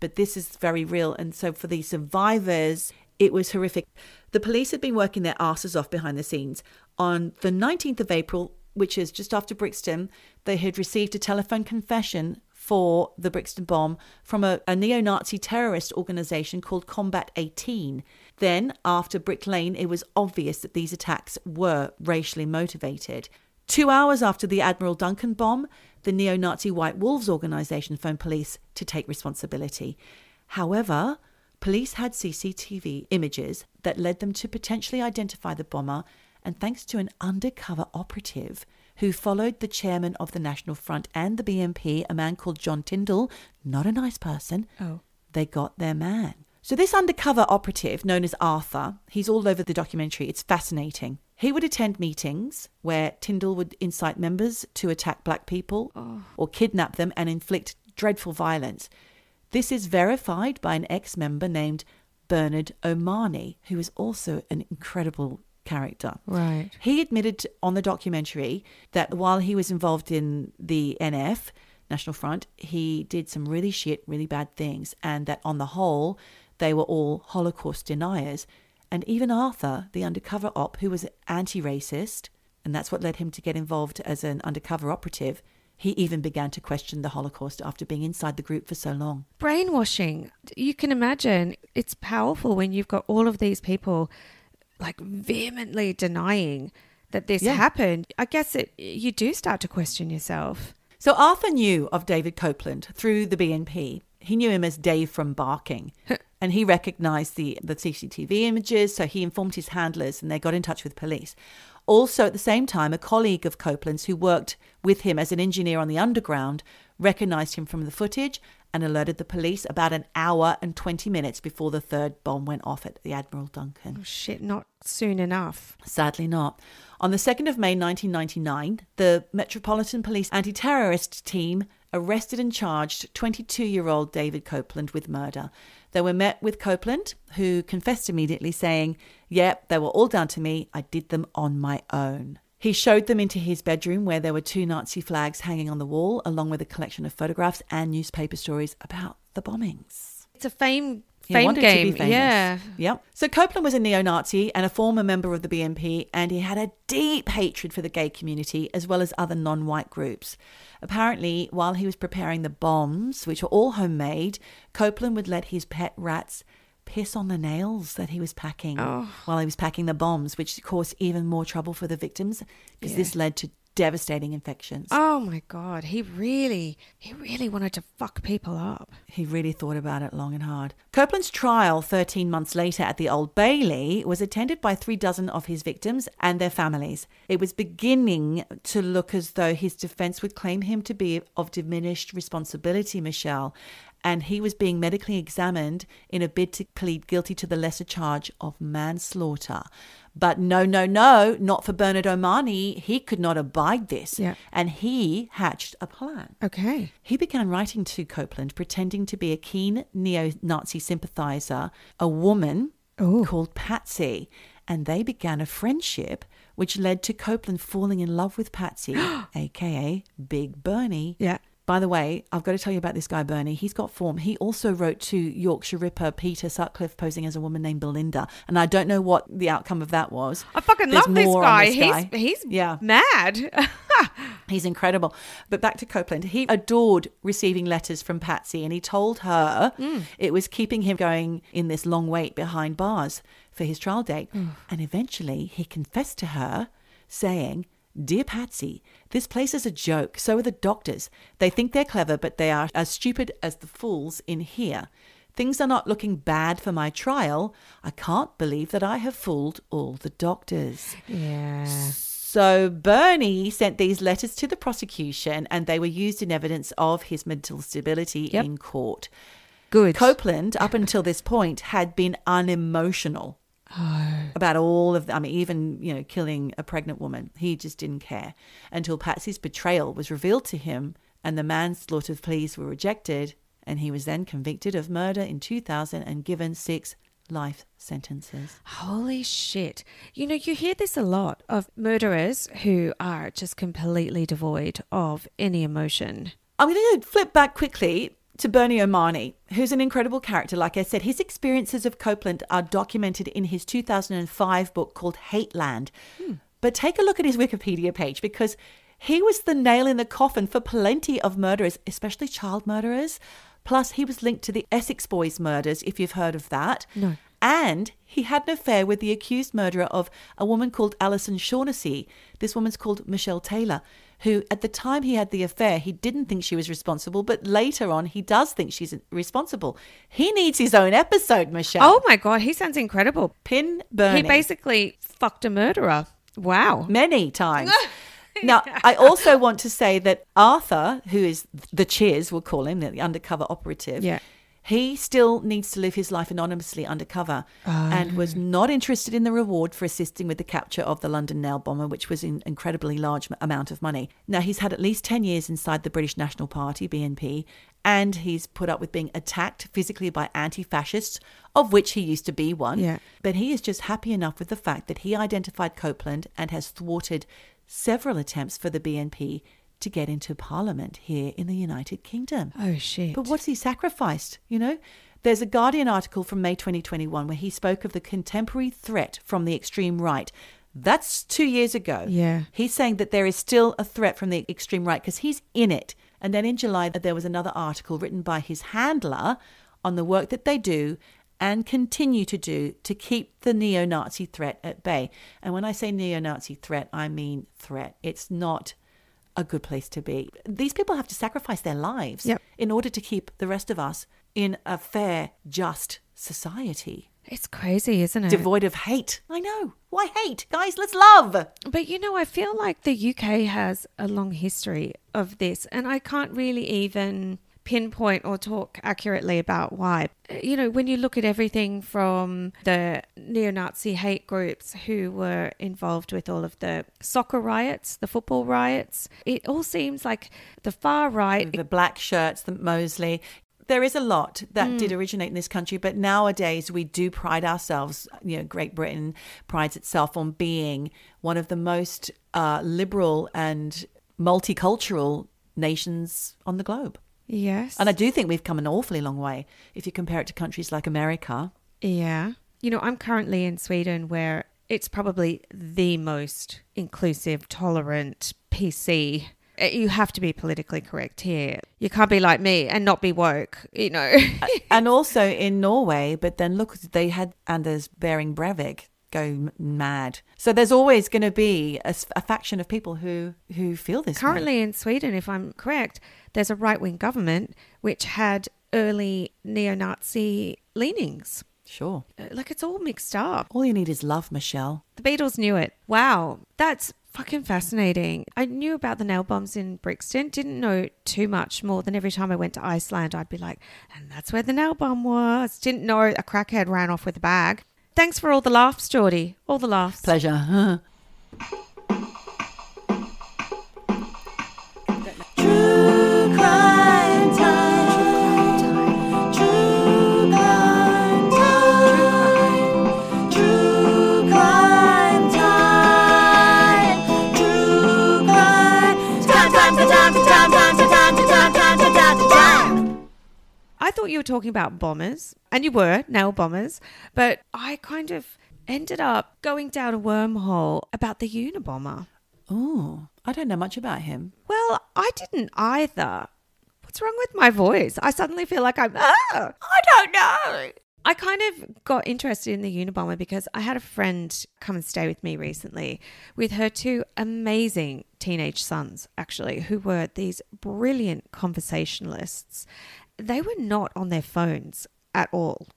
S3: but this is very real. And so for the survivors, it was horrific. The police had been working their asses off behind the scenes. On the 19th of April, which is just after Brixton, they had received a telephone confession for the Brixton bomb from a, a neo Nazi terrorist organization called Combat 18. Then, after Brick Lane, it was obvious that these attacks were racially motivated. Two hours after the Admiral Duncan bomb, the neo Nazi White Wolves organization phoned police to take responsibility. However, police had CCTV images that led them to potentially identify the bomber, and thanks to an undercover operative who followed the chairman of the National Front and the BNP, a man called John Tyndall, not a nice person,
S1: Oh.
S3: they got their man. So, this undercover operative, known as Arthur, he's all over the documentary. It's fascinating. He would attend meetings where Tyndall would incite members to attack black people oh. or kidnap them and inflict dreadful violence. This is verified by an ex member named Bernard O'Mahoney, who is also an incredible character.
S1: Right.
S3: He admitted on the documentary that while he was involved in the NF, National Front, he did some really shit, really bad things, and that on the whole, they were all Holocaust deniers. And even Arthur, the undercover op, who was anti racist, and that's what led him to get involved as an undercover operative, he even began to question the Holocaust after being inside the group for so long.
S1: Brainwashing. You can imagine it's powerful when you've got all of these people like vehemently denying that this
S3: Yeah.
S1: happened. I guess it you do start to question yourself.
S3: So Arthur knew of David Copeland through the BNP. He knew him as Dave from Barking. *laughs* and he recognized the, the CCTV images, so he informed his handlers and they got in touch with police. Also, at the same time, a colleague of Copeland's who worked with him as an engineer on the underground recognized him from the footage and alerted the police about an hour and 20 minutes before the third bomb went off at the Admiral Duncan.
S1: Oh shit, not soon enough.
S3: Sadly not. On the 2nd of May 1999, the Metropolitan Police anti terrorist team arrested and charged 22 year old David Copeland with murder. They were met with Copeland, who confessed immediately, saying, Yep, they were all down to me. I did them on my own. He showed them into his bedroom where there were two Nazi flags hanging on the wall, along with a collection of photographs and newspaper stories about the bombings.
S1: It's a fame
S3: He
S1: fame
S3: wanted
S1: game.
S3: to be famous.
S1: Yeah.
S3: Yep. So Copeland was a neo Nazi and a former member of the BNP, and he had a deep hatred for the gay community as well as other non white groups. Apparently, while he was preparing the bombs, which were all homemade, Copeland would let his pet rats piss on the nails that he was packing
S1: Oh.
S3: while he was packing the bombs, which caused even more trouble for the victims because this led to devastating infections.
S1: Oh my god, he really he really wanted to fuck people up.
S3: He really thought about it long and hard. Copeland's trial 13 months later at the Old Bailey was attended by three dozen of his victims and their families. It was beginning to look as though his defense would claim him to be of diminished responsibility, Michelle, and he was being medically examined in a bid to plead guilty to the lesser charge of manslaughter. But no, no, no, not for Bernard O'Mahoney. He could not abide this.
S1: Yeah.
S3: And he hatched a plan.
S1: Okay.
S3: He began writing to Copeland, pretending to be a keen neo Nazi sympathizer, a woman
S1: Ooh.
S3: called Patsy, and they began a friendship which led to Copeland falling in love with Patsy, *gasps* aka Big Bernie.
S1: Yeah.
S3: By the way, I've got to tell you about this guy, Bernie. He's got form. He also wrote to Yorkshire Ripper Peter Sutcliffe posing as a woman named Belinda. And I don't know what the outcome of that was.
S1: I fucking
S3: There's
S1: love this guy.
S3: this guy.
S1: He's he's
S3: Yeah.
S1: mad. *laughs*
S3: He's incredible. But back to Copeland. He adored receiving letters from Patsy and he told her mm. it was keeping him going in this long wait behind bars for his trial date. And eventually he confessed to her, saying, Dear Patsy, this place is a joke. So are the doctors. They think they're clever, but they are as stupid as the fools in here. Things are not looking bad for my trial. I can't believe that I have fooled all the doctors.
S1: yeah.
S3: So Bernie sent these letters to the prosecution and they were used in evidence of his mental stability
S1: Yep.
S3: in court.
S1: Good.
S3: Copeland, up until this point, had been unemotional Oh. about all of I mean, even you know, killing a pregnant woman. He just didn't care until Patsy's betrayal was revealed to him, and the manslaughter pleas were rejected, and he was then convicted of murder in 2000 and given six life sentences.
S1: Holy shit. You know, you hear this a lot of murderers who are just completely devoid of any emotion.
S3: I'm going to flip back quickly to Bernie O'Mahoney, who's an incredible character. Like I said, his experiences of Copeland are documented in his 2005 book called Hate Land. Hmm. But take a look at his Wikipedia page because he was the nail in the coffin for plenty of murderers, especially child murderers. Plus, he was linked to the Essex Boys murders, if you've heard of that.
S1: No.
S3: And he had an affair with the accused murderer of a woman called Alison Shaughnessy. This woman's called Michelle Taylor, who at the time he had the affair, he didn't think she was responsible, but later on he does think she's responsible. He needs his own episode, Michelle.
S1: Oh my God, he sounds incredible.
S3: Pin Bernie.
S1: He basically fucked a murderer. Wow.
S3: many times. *laughs* Now, I also want to say that Arthur, who is the Cheers, we'll call him, the undercover operative,
S1: Yeah.
S3: He still needs to live his life anonymously undercover and was oh. not interested in the reward for assisting with the capture of the London nail bomber, which was an incredibly large amount of money. Now, he's had at least 10 years inside the British National Party, BNP, and he's put up with being attacked physically by anti fascists, of which he used to be one.
S1: Yeah.
S3: But he is just happy enough with the fact that he identified Copeland and has thwarted several attempts for the BNP to get into Parliament here in the United Kingdom.
S1: Oh shit.
S3: But what's he sacrificed? You know, there's a Guardian article from May 2021 where he spoke of the contemporary threat from the extreme right. That's two years ago.
S1: Yeah.
S3: He's saying that there is still a threat from the extreme right because he's in it. And then in July, there was another article written by his handler on the work that they do and continue to do to keep the neo Nazi threat at bay. And when I say neo Nazi threat, I mean threat. It's not a good place to be. These people have to sacrifice their lives
S1: Yep.
S3: in order to keep the rest of us in a fair, just society,
S1: it's crazy, isn't it?
S3: devoid of hate. I know. Why hate? Guys, let's love.
S1: But you know, I feel like the UK has a long history of this, and I can't really even pinpoint or talk accurately about why. You know, when you look at everything from the neo Nazi hate groups who were involved with all of the soccer riots, the football riots, it all seems like the far right.
S3: the black shirts, the Mosley. There is a lot that did originate in this country, but nowadays we do pride ourselves. You know, Great Britain prides itself on being one of the most uh, liberal and multicultural nations on the globe.
S1: Yes.
S3: And I do think we've come an awfully long way if you compare it to countries like America.
S1: Yeah. You know, I'm currently in Sweden where it's probably the most inclusive, tolerant, PC. Uh, You have to be politically correct here. You can't be like me and not be woke, you know.
S3: and also in Norway, but then look, they had Anders Behring Breivik go mad. So there's always going to be a faction of people who who feel this way.
S1: Currently in Sweden, if I'm correct, there's a right wing government which had early neo Nazi leanings.
S3: Sure.
S1: Uh, Like it's all mixed up.
S3: All you need is love, Michelle.
S1: The Beatles knew it. Wow, that's fucking fascinating. I knew about the nail bombs in Brixton, didn't know too much more than every time I went to Iceland, I'd be like, and that's where the nail bomb was. Didn't know a crackhead ran off with a bag. Thanks for all the laughs, Geordie. All the laughs.
S3: Pleasure. *laughs*
S1: thought you were talking about bombers, and you were, nail bombers, but I kind of ended up going down a wormhole about the Unabomber.
S3: Oh, I don't know much about him.
S1: Well, I didn't either. What's wrong with my voice? I suddenly feel like I'm. Ah, I don't know. I kind of got interested in the Unabomber because I had a friend come and stay with me recently with her two amazing teenage sons, actually, who were these brilliant conversationalists. They were not on their phones at all.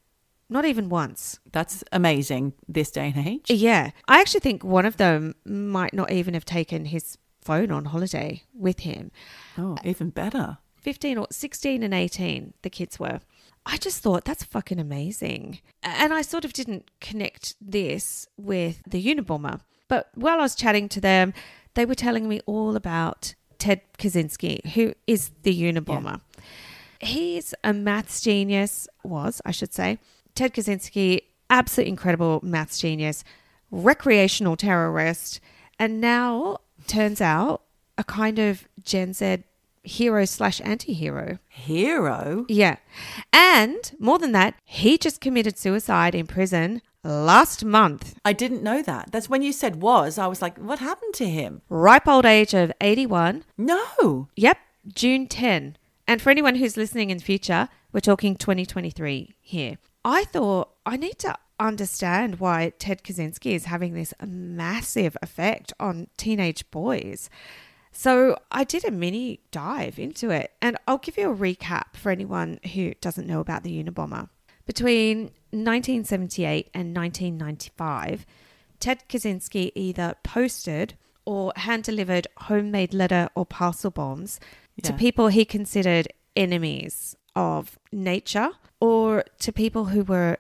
S1: not even once.
S3: That's amazing this day and age.
S1: Yeah. I actually think one of them might not even have taken his phone on holiday with him.
S3: Oh, even better.
S1: 15 or 16 and 18, the kids were. I just thought that's fucking amazing. And I sort of didn't connect this with the Unabomber. But while I was chatting to them, they were telling me all about Ted Kaczynski, who is the Unabomber. He's a maths genius, was, I should say. Ted Kaczynski, absolute incredible maths genius, recreational terrorist, and now turns out a kind of Gen Z hero slash anti hero.
S3: Hero?
S1: Yeah. And more than that, he just committed suicide in prison last month.
S3: I didn't know that. That's when you said was. I was like, what happened to him?
S1: Ripe old age of 81.
S3: No.
S1: Yep, June 10. And for anyone who's listening in future, we're talking 2023 here. I thought I need to understand why Ted Kaczynski is having this massive effect on teenage boys. So I did a mini dive into it, and I'll give you a recap for anyone who doesn't know about the Unabomber. Between 1978 and 1995, Ted Kaczynski either posted or hand delivered homemade letter or parcel bombs to people he considered enemies of nature or to people who were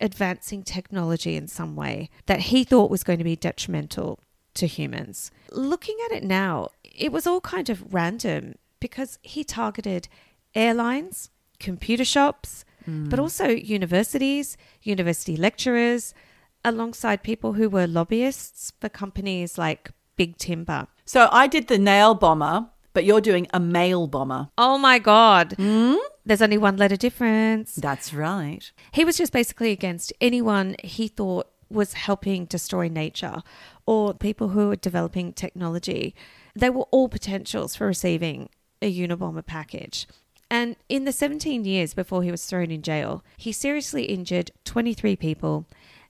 S1: advancing technology in some way that he thought was going to be detrimental to humans. Looking at it now, it was all kind of random because he targeted airlines, computer shops, hmm. but also universities, university lecturers, alongside people who were lobbyists for companies like Big Timber.
S3: So I did the nail bomber, but you're doing a mail bomber.
S1: Oh my God. Hmm? There's only one letter difference.
S3: That's right.
S1: He was just basically against anyone he thought was helping destroy nature or people who were developing technology. They were all potentials for receiving a Unabomber package. And in the 17 years before he was thrown in jail, he seriously injured 23 people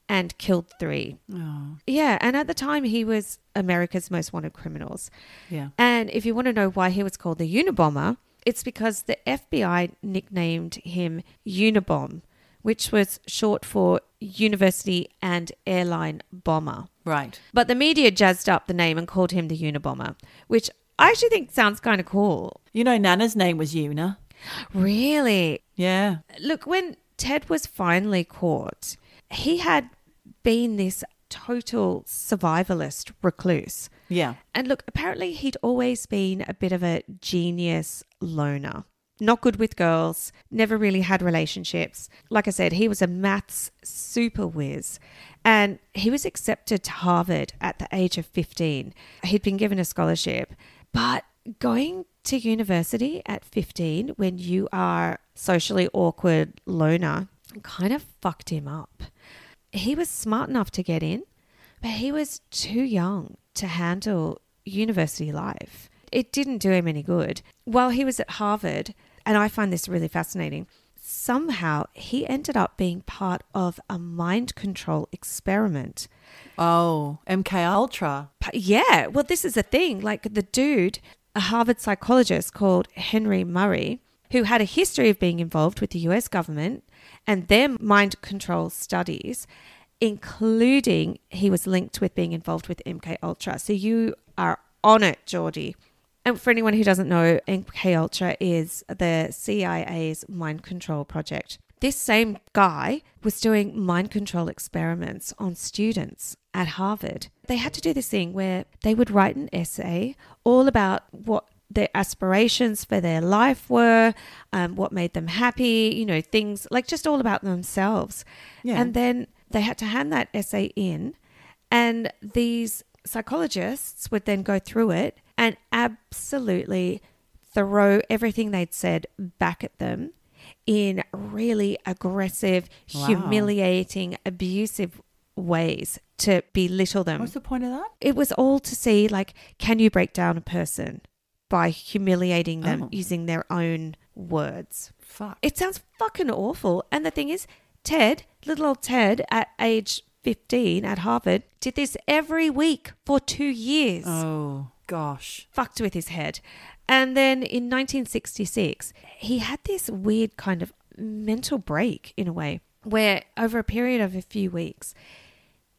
S1: and killed three.
S3: Oh,
S1: Yeah, and at the time he was America's most wanted criminals.
S3: yeah.
S1: And if you want to know why he was called the Unabomber, it's because the FBI nicknamed him Unabomb, which was short for University and Airline Bomber.
S3: Right.
S1: But the media jazzed up the name and called him the Unabomber, which I actually think sounds kind of cool.
S3: You know, Nana's name was Una.
S1: Really?
S3: Yeah.
S1: Look, when Ted was finally caught, he had been this total survivalist recluse.
S3: Yeah.
S1: And look, apparently he'd always been a bit of a genius loner. Not good with girls, never really had relationships. Like I said, he was a maths super whiz. And he was accepted to Harvard at the age of 15. He'd been given a scholarship. But going to university at 15 when you are socially awkward loner kind of fucked him up. He was smart enough to get in, but he was too young to handle university life. It didn't do him any good. While he was at Harvard, and I find this really fascinating, somehow he ended up being part of a mind control experiment.
S3: Oh, MK Ultra.
S1: Yeah, well, this is the thing. Like the dude, a Harvard psychologist called Henry Murray, who had a history of being involved with the US government and their mind control studies, including he was linked with being involved with MK Ultra. So you are on it, Geordie. And for anyone who doesn't know, MK Ultra is the CIA's mind control project. This same guy was doing mind control experiments on students at Harvard. They had to do this thing where they would write an essay all about what their aspirations for their life were, um, what made them happy, you know, things like just all about themselves.
S3: Yeah.
S1: And then they had to hand that essay in, and these psychologists would then go through it and absolutely throw everything they'd said back at them in really aggressive,
S3: Wow.
S1: humiliating, abusive ways to belittle them.
S3: What's the point of that?
S1: It was all to see, like, can you break down a person by humiliating them
S3: Oh.
S1: using their own words?
S3: Fuck.
S1: It sounds fucking awful. And the thing is, Ted, little old Ted, at age 15 at Harvard, did this every week for two years.
S3: Oh, gosh.
S1: Fucked with his head. And then in 1966, he had this weird kind of mental break in a way where over a period of a few weeks,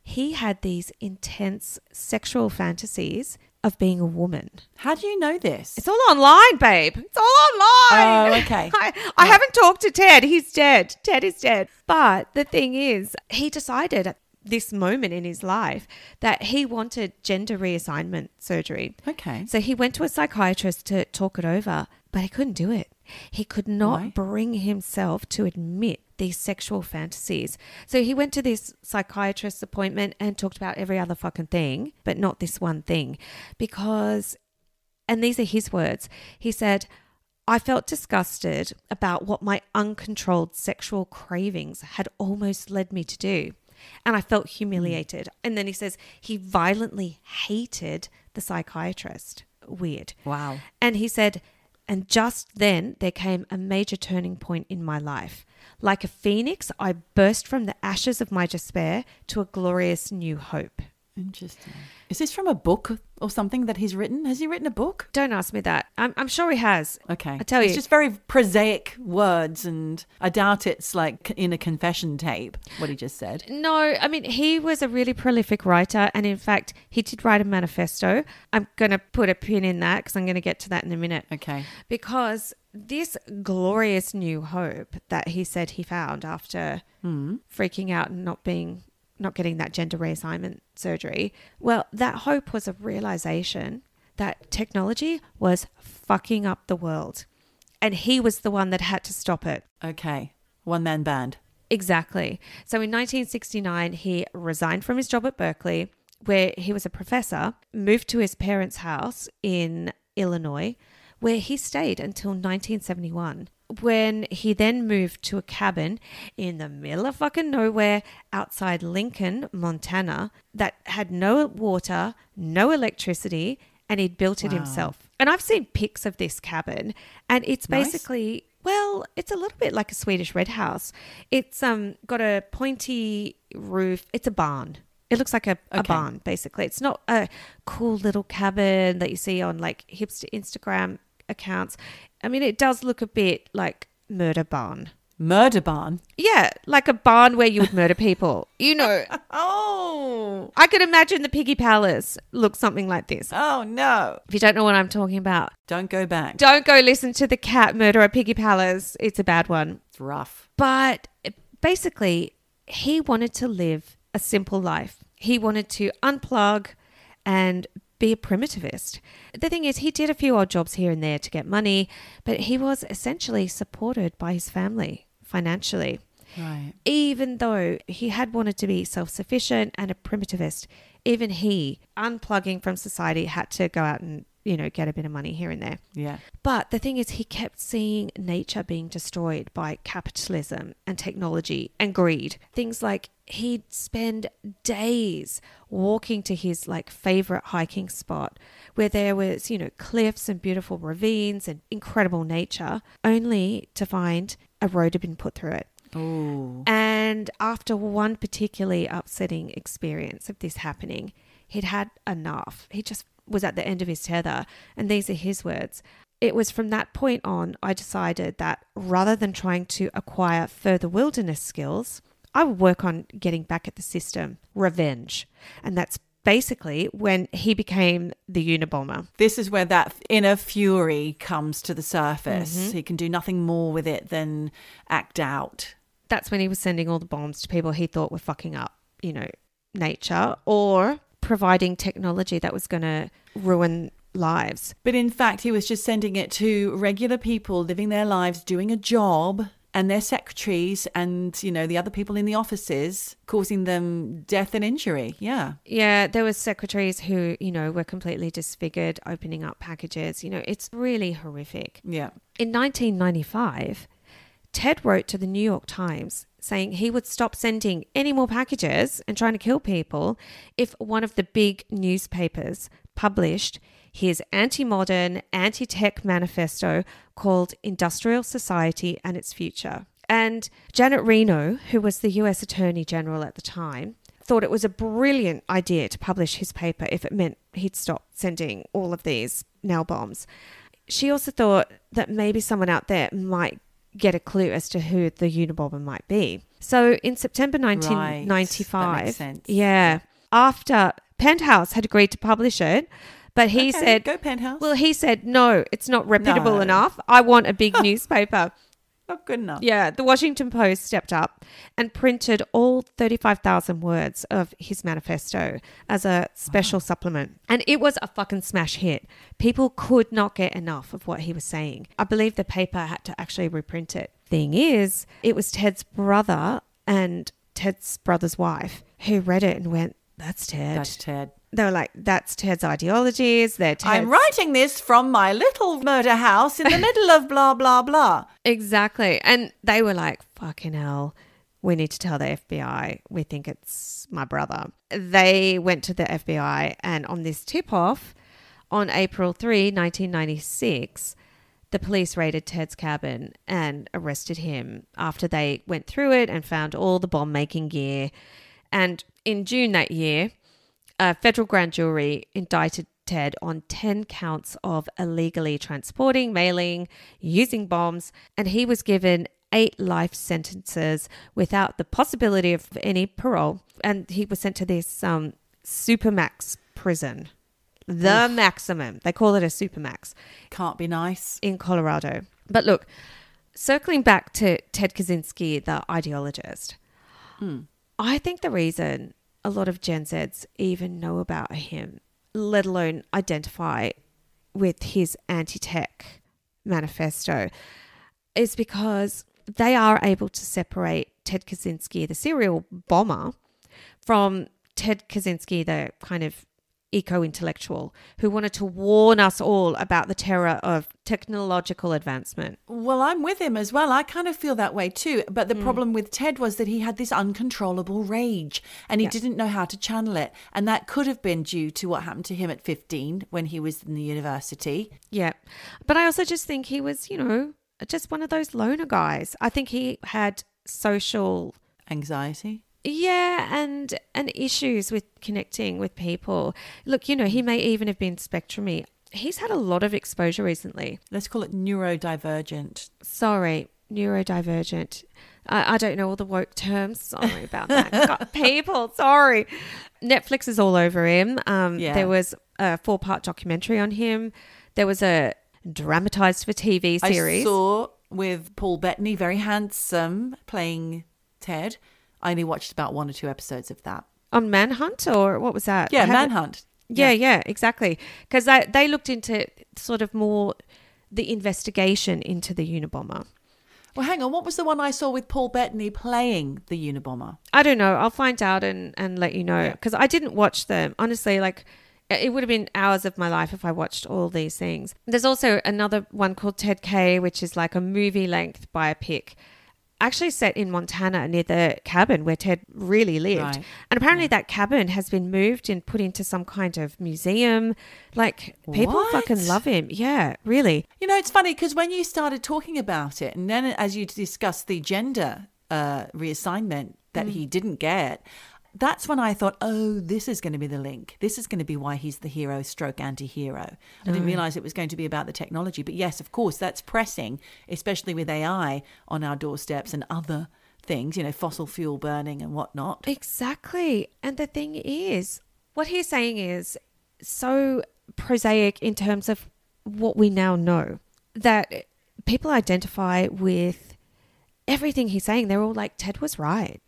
S1: he had these intense sexual fantasies of being a woman.
S3: How do you know this?
S1: It's all online, babe. It's all online.
S3: Oh, okay. *laughs*
S1: I, I haven't talked to Ted. He's dead. Ted is dead. But the thing is, he decided at this moment in his life that he wanted gender reassignment surgery.
S3: okay.
S1: So he went to a psychiatrist to talk it over, but he couldn't do it. He could not
S3: Why?
S1: bring himself to admit these sexual fantasies. So he went to this psychiatrist's appointment and talked about every other fucking thing, but not this one thing. Because, and these are his words, he said, I felt disgusted about what my uncontrolled sexual cravings had almost led me to do. And I felt humiliated. Mm. And then he says he violently hated the psychiatrist. Weird.
S3: Wow.
S1: And he said, and just then there came a major turning point in my life. Like a phoenix, I burst from the ashes of my despair to a glorious new hope.
S3: Interesting. Is this from a book or something that he's written? Has he written a book?
S1: Don't ask me that. I'm, I'm sure he has.
S3: Okay.
S1: I tell you.
S3: it's just very prosaic words, and I doubt it's like in a confession tape, what he just said.
S1: No, I mean, he was a really prolific writer. And in fact, he did write a manifesto. I'm going to put a pin in that because I'm going to get to that in a minute.
S3: Okay.
S1: Because this glorious new hope that he said he found after hmm. freaking out and not being not getting that gender reassignment surgery well that hope was a realization that technology was fucking up the world and he was the one that had to stop it
S3: Okay. One man band.
S1: Exactly. So in 1969, he resigned from his job at Berkeley, where he was a professor, moved to his parents' house in Illinois, where he stayed until 1971. When he then moved to a cabin in the middle of fucking nowhere outside Lincoln, Montana, that had no water, no electricity, and he'd built it
S3: Wow.
S1: himself. And I've seen pics of this cabin, and it's
S3: Nice.
S1: basically well, it's a little bit like a Swedish red house. It's um got a pointy roof. It's a barn. It looks like a, a
S3: Okay.
S1: barn, basically. It's not a cool little cabin that you see on like hipster Instagram accounts. I mean, it does look a bit like murder barn.
S3: Murder barn.
S1: Yeah, like a barn where you would murder people. You know, *laughs*
S3: Oh.
S1: I could imagine the Piggy Palace looks something like this.
S3: Oh no.
S1: If you don't know what I'm talking about,
S3: Don't go back.
S1: don't go listen to the cat murderer Piggy Palace. It's a bad one.
S3: It's rough.
S1: But eh, basically, he wanted to live a simple life. He wanted to unplug and be a primitivist. The thing is, he did a few odd jobs here and there to get money, but he was essentially supported by his family financially.
S3: Right.
S1: Even though he had wanted to be self sufficient and a primitivist, even he, unplugging from society, had to go out and, you know, get a bit of money here and there.
S3: Yeah.
S1: But the thing is, he kept seeing nature being destroyed by capitalism and technology and greed. Things like he'd spend days walking to his like favorite hiking spot where there was, you know, cliffs and beautiful ravines and incredible nature, only to find a road had been put through it.
S3: Oh.
S1: And after one particularly upsetting experience of this happening, he'd had enough. He just was at the end of his tether. And these are his words. It was from that point on I decided that rather than trying to acquire further wilderness skills, I would work on getting back at the system, revenge. And that's basically when he became the Unabomber.
S3: This is where that inner fury comes to the surface. Mm-hmm. He can do nothing more with it than act out.
S1: That's when he was sending all the bombs to people he thought were fucking up, you know, nature or providing technology that was going to ruin lives.
S3: But in fact, he was just sending it to regular people living their lives, doing a job, and their secretaries and, you know, the other people in the offices, causing them death and injury. Yeah.
S1: Yeah, there were secretaries who, you know, were completely disfigured opening up packages. You know, it's really horrific.
S3: Yeah.
S1: In 1995, Ted wrote to the New York Times saying he would stop sending any more packages and trying to kill people if one of the big newspapers published his anti modern, anti tech manifesto called Industrial Society and Its Future. And Janet Reno, who was the US Attorney General at the time, thought it was a brilliant idea to publish his paper if it meant he'd stop sending all of these nail bombs. She also thought that maybe someone out there might get a clue as to who the Unabomber might be. So in September
S3: Right. That
S1: 1995,
S3: makes sense.
S1: yeah, after Penthouse had agreed to publish it, but he
S3: Okay,
S1: said,
S3: "Go Penthouse."
S1: well, he said, no, it's not reputable
S3: No.
S1: enough. I want a big *laughs* newspaper.
S3: Not good enough.
S1: Yeah, the Washington Post stepped up and printed all 35,000 words of his manifesto as a special supplement. And it was a fucking smash hit. People could not get enough of what he was saying. I believe the paper had to actually reprint it. Thing is, it was Ted's brother and Ted's brother's wife who read it and went, that's Ted.
S3: That's Ted.
S1: They were like, that's Ted's ideologies. They're Ted's.
S3: I'm writing this from my little murder house in the *laughs* middle of blah blah blah.
S1: Exactly. And they were like, fucking hell, we need to tell the FBI. We think it's my brother. They went to the FBI, and on this tip off, on April 3, 1996, the police raided Ted's cabin and arrested him after they went through it and found all the bomb making gear. And in June that year, a federal grand jury indicted Ted on 10 counts of illegally transporting, mailing, using bombs, and he was given eight life sentences without the possibility of any parole. And he was sent to this um, supermax prison, the maximum. They call it a supermax
S3: Can't be nice.
S1: in Colorado. But look, circling back to Ted Kaczynski, the ideologist, I think the reason a lot of Gen Zs even know about him, let alone identify with his anti tech manifesto, is because they are able to separate Ted Kaczynski, the serial bomber, from Ted Kaczynski, the kind of eco intellectual who wanted to warn us all about the terror of technological advancement.
S3: Well, I'm with him as well. I kind of feel that way too. But the hmm. problem with Ted was that he had this uncontrollable rage and he
S1: Yeah.
S3: didn't know how to channel it. And that could have been due to what happened to him at 15 when he was in the university.
S1: Yeah. But I also just think he was, you know, just one of those loner guys. I think he had social
S3: Anxiety.
S1: Yeah and and issues with connecting with people. Look, you know, he may even have been spectrumy. He's had a lot of exposure recently.
S3: Let's call it neurodivergent.
S1: Sorry, neurodivergent. I, I don't know all the woke terms. Sorry *laughs* about that. God, people, sorry. Netflix is all over him. Um,
S3: Yeah.
S1: There was a four part documentary on him. There was a dramatized for TV series.
S3: I saw with Paul Bettany, very handsome, playing Ted. I only watched about one or two episodes of that.
S1: on Manhunt or what was that?
S3: Yeah, Manhunt.
S1: Yeah, yeah, exactly. Because they, they looked into sort of more the investigation into the Unabomber.
S3: Well, hang on. What was the one I saw with Paul Bettany playing the Unabomber?
S1: I don't know. I'll find out and, and let you know. Because I didn't watch them. Honestly, like, it would have been hours of my life if I watched all these things. There's also another one called Ted K, which is like a movie length biopic. Actually, set in Montana near the cabin where Ted really lived.
S3: Right.
S1: And apparently, that cabin has been moved and put into some kind of museum. Like, people
S3: What?
S1: fucking love him. Yeah, really.
S3: You know, it's funny because when you started talking about it, and then as you discussed the gender uh, reassignment that he didn't get, that's when I thought, oh, this is going to be the link. This is going to be why he's the hero stroke anti hero. I didn't mm. realize it was going to be about the technology. But yes, of course, that's pressing, especially with AI on our doorsteps and other things, you know, fossil fuel burning and whatnot.
S1: Exactly. And the thing is, what he's saying is so prosaic in terms of what we now know that people identify with everything he's saying. They're all like, Ted was right.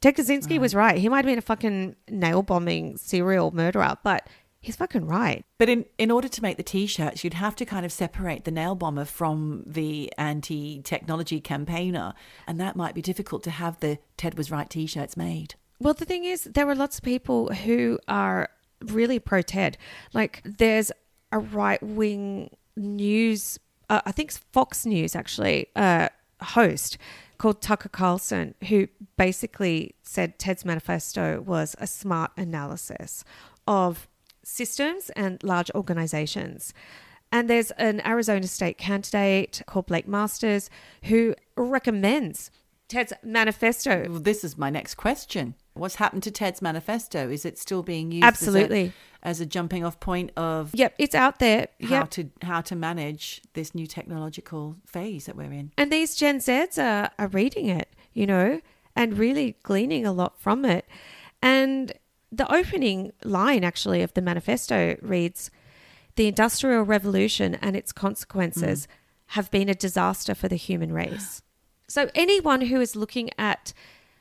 S1: Ted Kaczynski was right. He might have been a fucking nail bombing serial murderer, but he's fucking right.
S3: But in, in order to make the t shirts, you'd have to kind of separate the nail bomber from the anti technology campaigner. And that might be difficult to have the Ted was right t shirts made.
S1: Well, the thing is, there are lots of people who are really pro Ted. Like, there's a right wing news, uh, I think it's Fox News actually, uh, host called Tucker Carlson, who basically said Ted's manifesto was a smart analysis of systems and large organizations. And there's an Arizona state candidate called Blake Masters who recommends Ted's manifesto
S3: Well, this is my next question. What's happened to Ted's manifesto? Is it still being used
S1: Absolutely.
S3: As a, jumping off point of
S1: Yep, it's out there.
S3: how to how to manage this new technological phase that we're in?
S1: And these Gen Zs are, are reading it, you know, and really gleaning a lot from it. And the opening line, actually, of the manifesto reads The Industrial Revolution and its consequences
S3: Mm.
S1: have been a disaster for the human race. *sighs* So, anyone who is looking at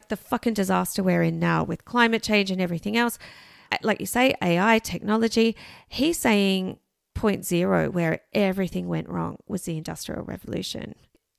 S1: the fucking disaster we're in now with climate change and everything else, like you say, AI, technology, he's saying point zero, where everything went wrong, was the Industrial Revolution.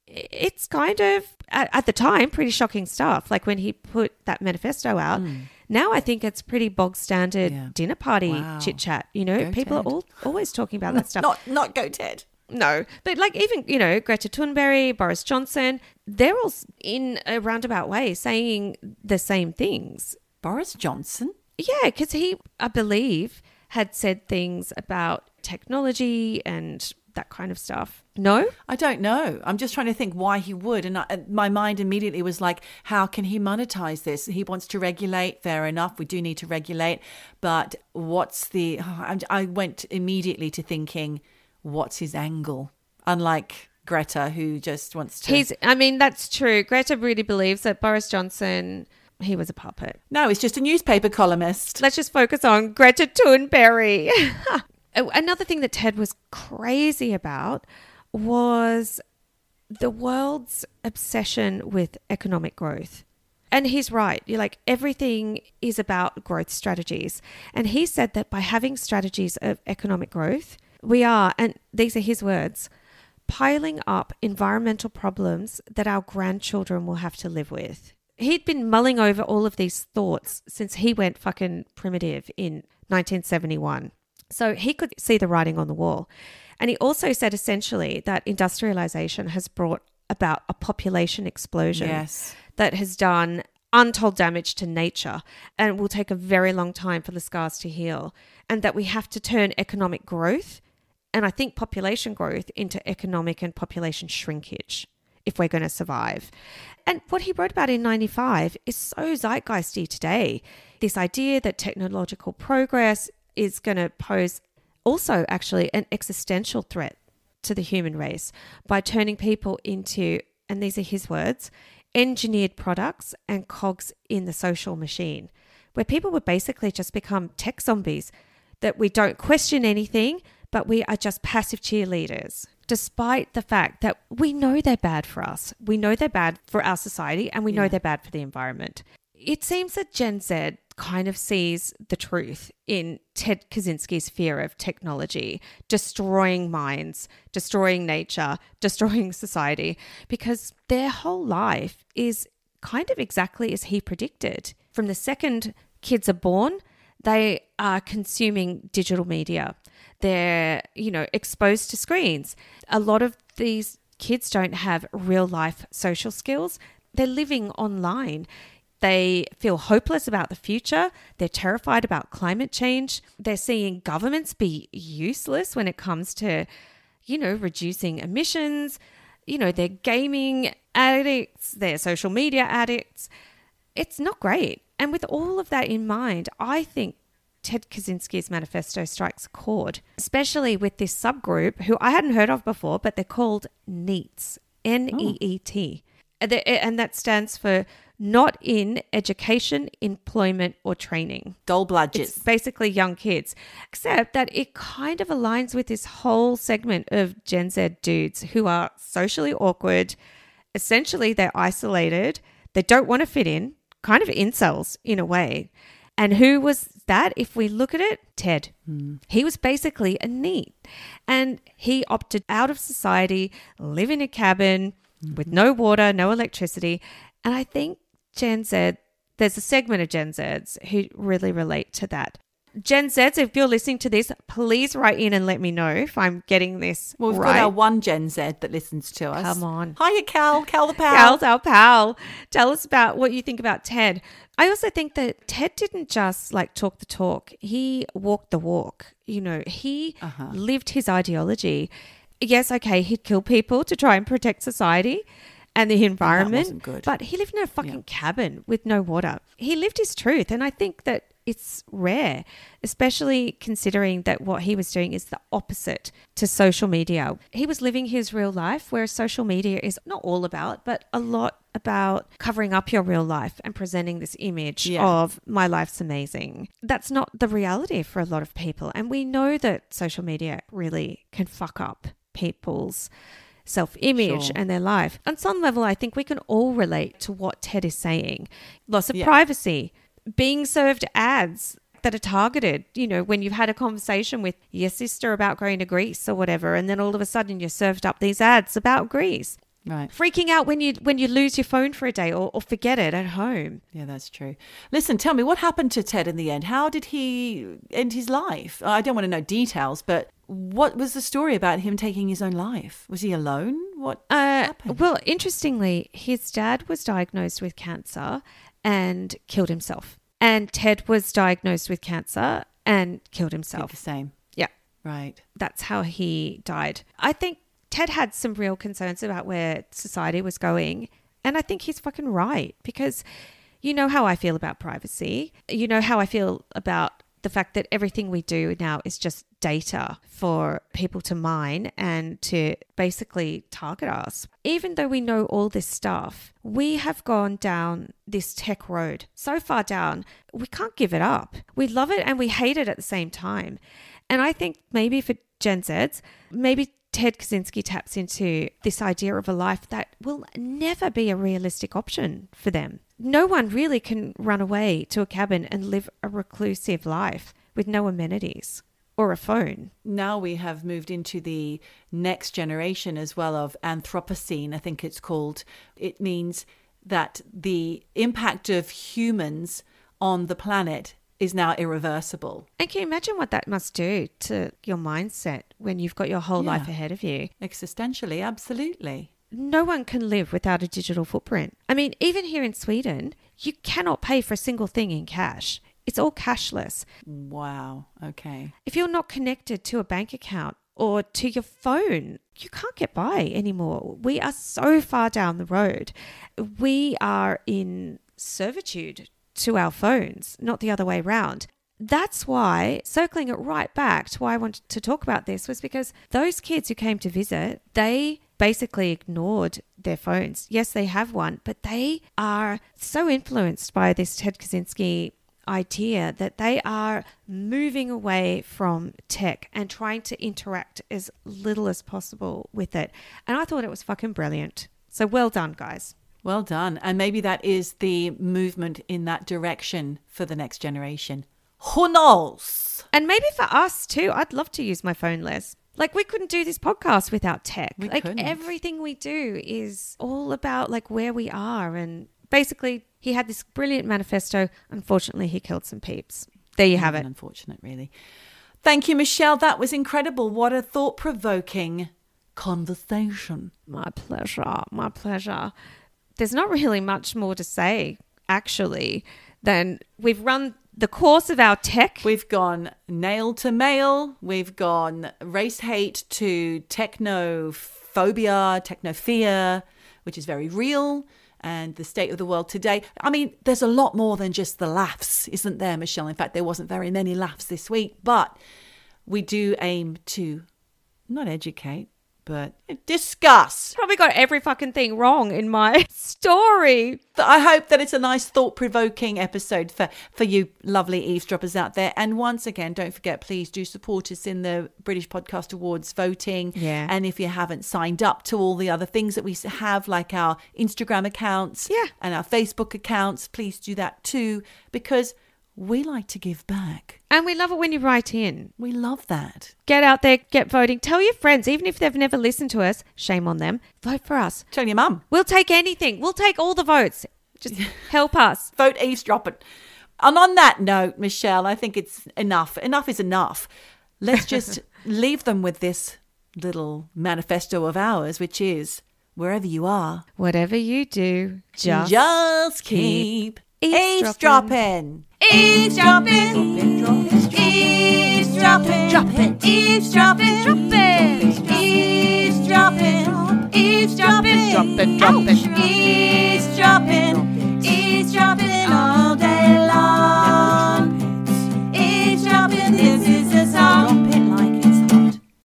S1: It's kind of, at, the time, pretty shocking stuff. Like when he put that manifesto out. Now I think it's pretty bog standard
S3: Mm. Yeah.
S1: dinner party
S3: Wow.
S1: chit chat. You know,
S3: Go
S1: people
S3: Ted.
S1: are all always talking about *laughs* that stuff.
S3: Not not go Ted.
S1: No, but like even you know Greta Thunberg, Boris Johnson, they're all in a roundabout way saying the same things.
S3: Boris Johnson.
S1: Yeah, because he, I believe, had said things about technology and that kind of stuff. No,
S3: I don't know. I'm just trying to think why he would, and I, uh, my mind immediately was like, how can he monetize this? He wants to regulate. Fair enough. We do need to regulate, but what's the? *sighs* I I went immediately to thinking, what's his angle? Unlike Greta, who just wants to.
S1: he's. I mean, that's true. Greta really believes that Boris Johnson. He was a puppet.
S3: no, he's just a newspaper columnist.
S1: Let's just focus on Greta Thunberg. *laughs* Oh, another thing that Ted was crazy about was the world's obsession with economic growth. And he's right. You're like, everything is about growth strategies. And he said that by having strategies of economic growth, we are, and these are his words, piling up environmental problems that our grandchildren will have to live with. He'd been mulling over all of these thoughts since he went fucking primitive in 1971. So he could see the writing on the wall. And he also said essentially that industrialization has brought about a population explosion
S3: Yes.
S1: that has done untold damage to nature and will take a very long time for the scars to heal. And that we have to turn economic growth and I think population growth into economic and population shrinkage if we're going to survive. And what he wrote about in 95 is so zeitgeisty today. This idea that technological progress is going to pose also actually an existential threat to the human race by turning people into, and these are his words, engineered products and cogs in the social machine, where people would basically just become tech zombies that we don't question anything, but we are just passive cheerleaders, despite the fact that we know they're bad for us. We know they're bad for our society and we know
S3: Yeah.
S1: they're bad for the environment. It seems that Gen Z kind of sees the truth in Ted Kaczynski's fear of technology destroying minds, destroying nature, *laughs* destroying society, because their whole life is kind of exactly as he predicted. From the second kids are born, they are consuming digital media. They're, you know, exposed to screens. A lot of these kids don't have real life social skills. They're living online. They feel hopeless about the future. They're terrified about climate change. They're seeing governments be useless when it comes to, you know, reducing emissions. You know, they're gaming addicts, they're social media addicts. It's not great. And with all of that in mind, I think Ted Kaczynski's manifesto strikes a chord, especially with this subgroup who I hadn't heard of before, but they're called NEETs, N E E T. Oh. And And that stands for not in education, employment, or training.
S3: Dull
S1: It's basically young kids, except that it kind of aligns with this whole segment of Gen Z dudes who are socially awkward. Essentially, they're isolated. They don't want to fit in, kind of incels in a way. And who was that? If we look at it, Ted. Hmm. He was basically a NEET. And he opted out of society, live in a cabin hmm. with no water, no electricity. And I think Gen Z, there's a segment of Gen Zs who really relate to that. Gen Zs, if you're listening to this, please write in and let me know if I'm getting this
S3: Well, we've
S1: right.
S3: got our one Gen Z that listens to us.
S1: Come on.
S3: Hiya, Cal. Cal the pal.
S1: Cal's our pal. Tell us about what you think about Ted. I also think that Ted didn't just like talk the talk, he walked the walk. You know, he
S3: Uh-huh.
S1: lived his ideology. Yes, okay, he'd kill people to try and protect society and the environment.
S3: wasn't good.
S1: But he lived in a fucking
S3: Yeah.
S1: cabin with no water. He lived his truth. And I think that it's rare, especially considering that what he was doing is the opposite to social media. He was living his real life, whereas social media is not all about, but a lot about covering up your real life and presenting this image
S3: Yeah.
S1: of my life's amazing. That's not the reality for a lot of people. And we know that social media really can fuck up people's self image
S3: Sure.
S1: and their life. On some level, I think we can all relate to what Ted is saying loss of
S3: Yeah.
S1: privacy, being served ads that are targeted. You know, when you've had a conversation with your sister about going to Greece or whatever, and then all of a sudden you're served up these ads about Greece.
S3: Right.
S1: Freaking out when you when you lose your phone for a day or, or forget it at home.
S3: Yeah, that's true. Listen, tell me what happened to Ted in the end? How did he end his life? I don't want to know details, but what was the story about him taking his own life? Was he alone? What
S1: Uh,
S3: happened?
S1: well, interestingly, his dad was diagnosed with cancer and killed himself. And Ted was diagnosed with cancer and killed
S3: Did
S1: himself.
S3: the same.
S1: Yeah.
S3: Right.
S1: That's how he died. I think Ted had some real concerns about where society was going. And I think he's fucking right because you know how I feel about privacy. You know how I feel about the fact that everything we do now is just data for people to mine and to basically target us. Even though we know all this stuff, we have gone down this tech road so far down, we can't give it up. We love it and we hate it at the same time. And I think maybe for Gen Zs, maybe Ted Kaczynski taps into this idea of a life that will never be a realistic option for them. No one really can run away to a cabin and live a reclusive life with no amenities or a phone.
S3: Now we have moved into the next generation as well of Anthropocene, I think it's called. It means that the impact of humans on the planet is now irreversible.
S1: And can you imagine what that must do to your mindset when you've got your whole life ahead of you?
S3: Existentially, absolutely.
S1: No one can live without a digital footprint. I mean, even here in Sweden, you cannot pay for a single thing in cash. It's all cashless.
S3: Wow. Okay.
S1: If you're not connected to a bank account or to your phone, you can't get by anymore. We are so far down the road. We are in servitude to our phones, not the other way around. That's why, circling it right back to why I wanted to talk about this, was because those kids who came to visit, they basically ignored their phones. Yes, they have one, but they are so influenced by this Ted Kaczynski idea that they are moving away from tech and trying to interact as little as possible with it. And I thought it was fucking brilliant. So well done, guys.
S3: Well done. And maybe that is the movement in that direction for the next generation. Who knows?
S1: And maybe for us too, I'd love to use my phone less. Like we couldn't do this podcast without tech.
S3: We
S1: like
S3: couldn't.
S1: everything we do is all about like where we are and basically he had this brilliant manifesto. Unfortunately, he killed some peeps. There you have it.
S3: Unfortunate, really. Thank you, Michelle. That was incredible. What a thought provoking conversation.
S1: My pleasure. My pleasure. There's not really much more to say, actually, than we've run the course of our tech.
S3: We've gone nail to mail. We've gone race hate to technophobia, technofear, which is very real, and the state of the world today. I mean, there's a lot more than just the laughs, isn't there, Michelle? In fact, there wasn't very many laughs this week, but we do aim to not educate, but discuss.
S1: Probably got every fucking thing wrong in my *laughs* story.
S3: I hope that it's a nice thought provoking episode for, for you lovely eavesdroppers out there. And once again, don't forget, please do support us in the British Podcast Awards voting.
S1: Yeah.
S3: And if you haven't signed up to all the other things that we have, like our Instagram accounts
S1: Yeah.
S3: and our Facebook accounts, please do that too, because we like to give back.
S1: And we love it when you write in.
S3: We love that.
S1: Get out there, get voting. Tell your friends, even if they've never listened to us, shame on them. Vote for us.
S3: Tell your mum.
S1: We'll take anything. We'll take all the votes. Just *laughs* help us.
S3: vote eavesdropping. And on that note, Michelle, I think it's enough. Enough is enough. Let's *laughs* just leave them with this little manifesto of ours, which is wherever you are,
S1: Whatever you do, just,
S3: just keep
S1: eavesdropping.
S3: eavesdropping. Eavesdropping. Eavesdropping. Eavesdropping. Eavesdropping. Eavesdropping. Eavesdropping. Dropping. Dropping. Eavesdropping. Eavesdropping all day long. Eavesdropping. This is a song.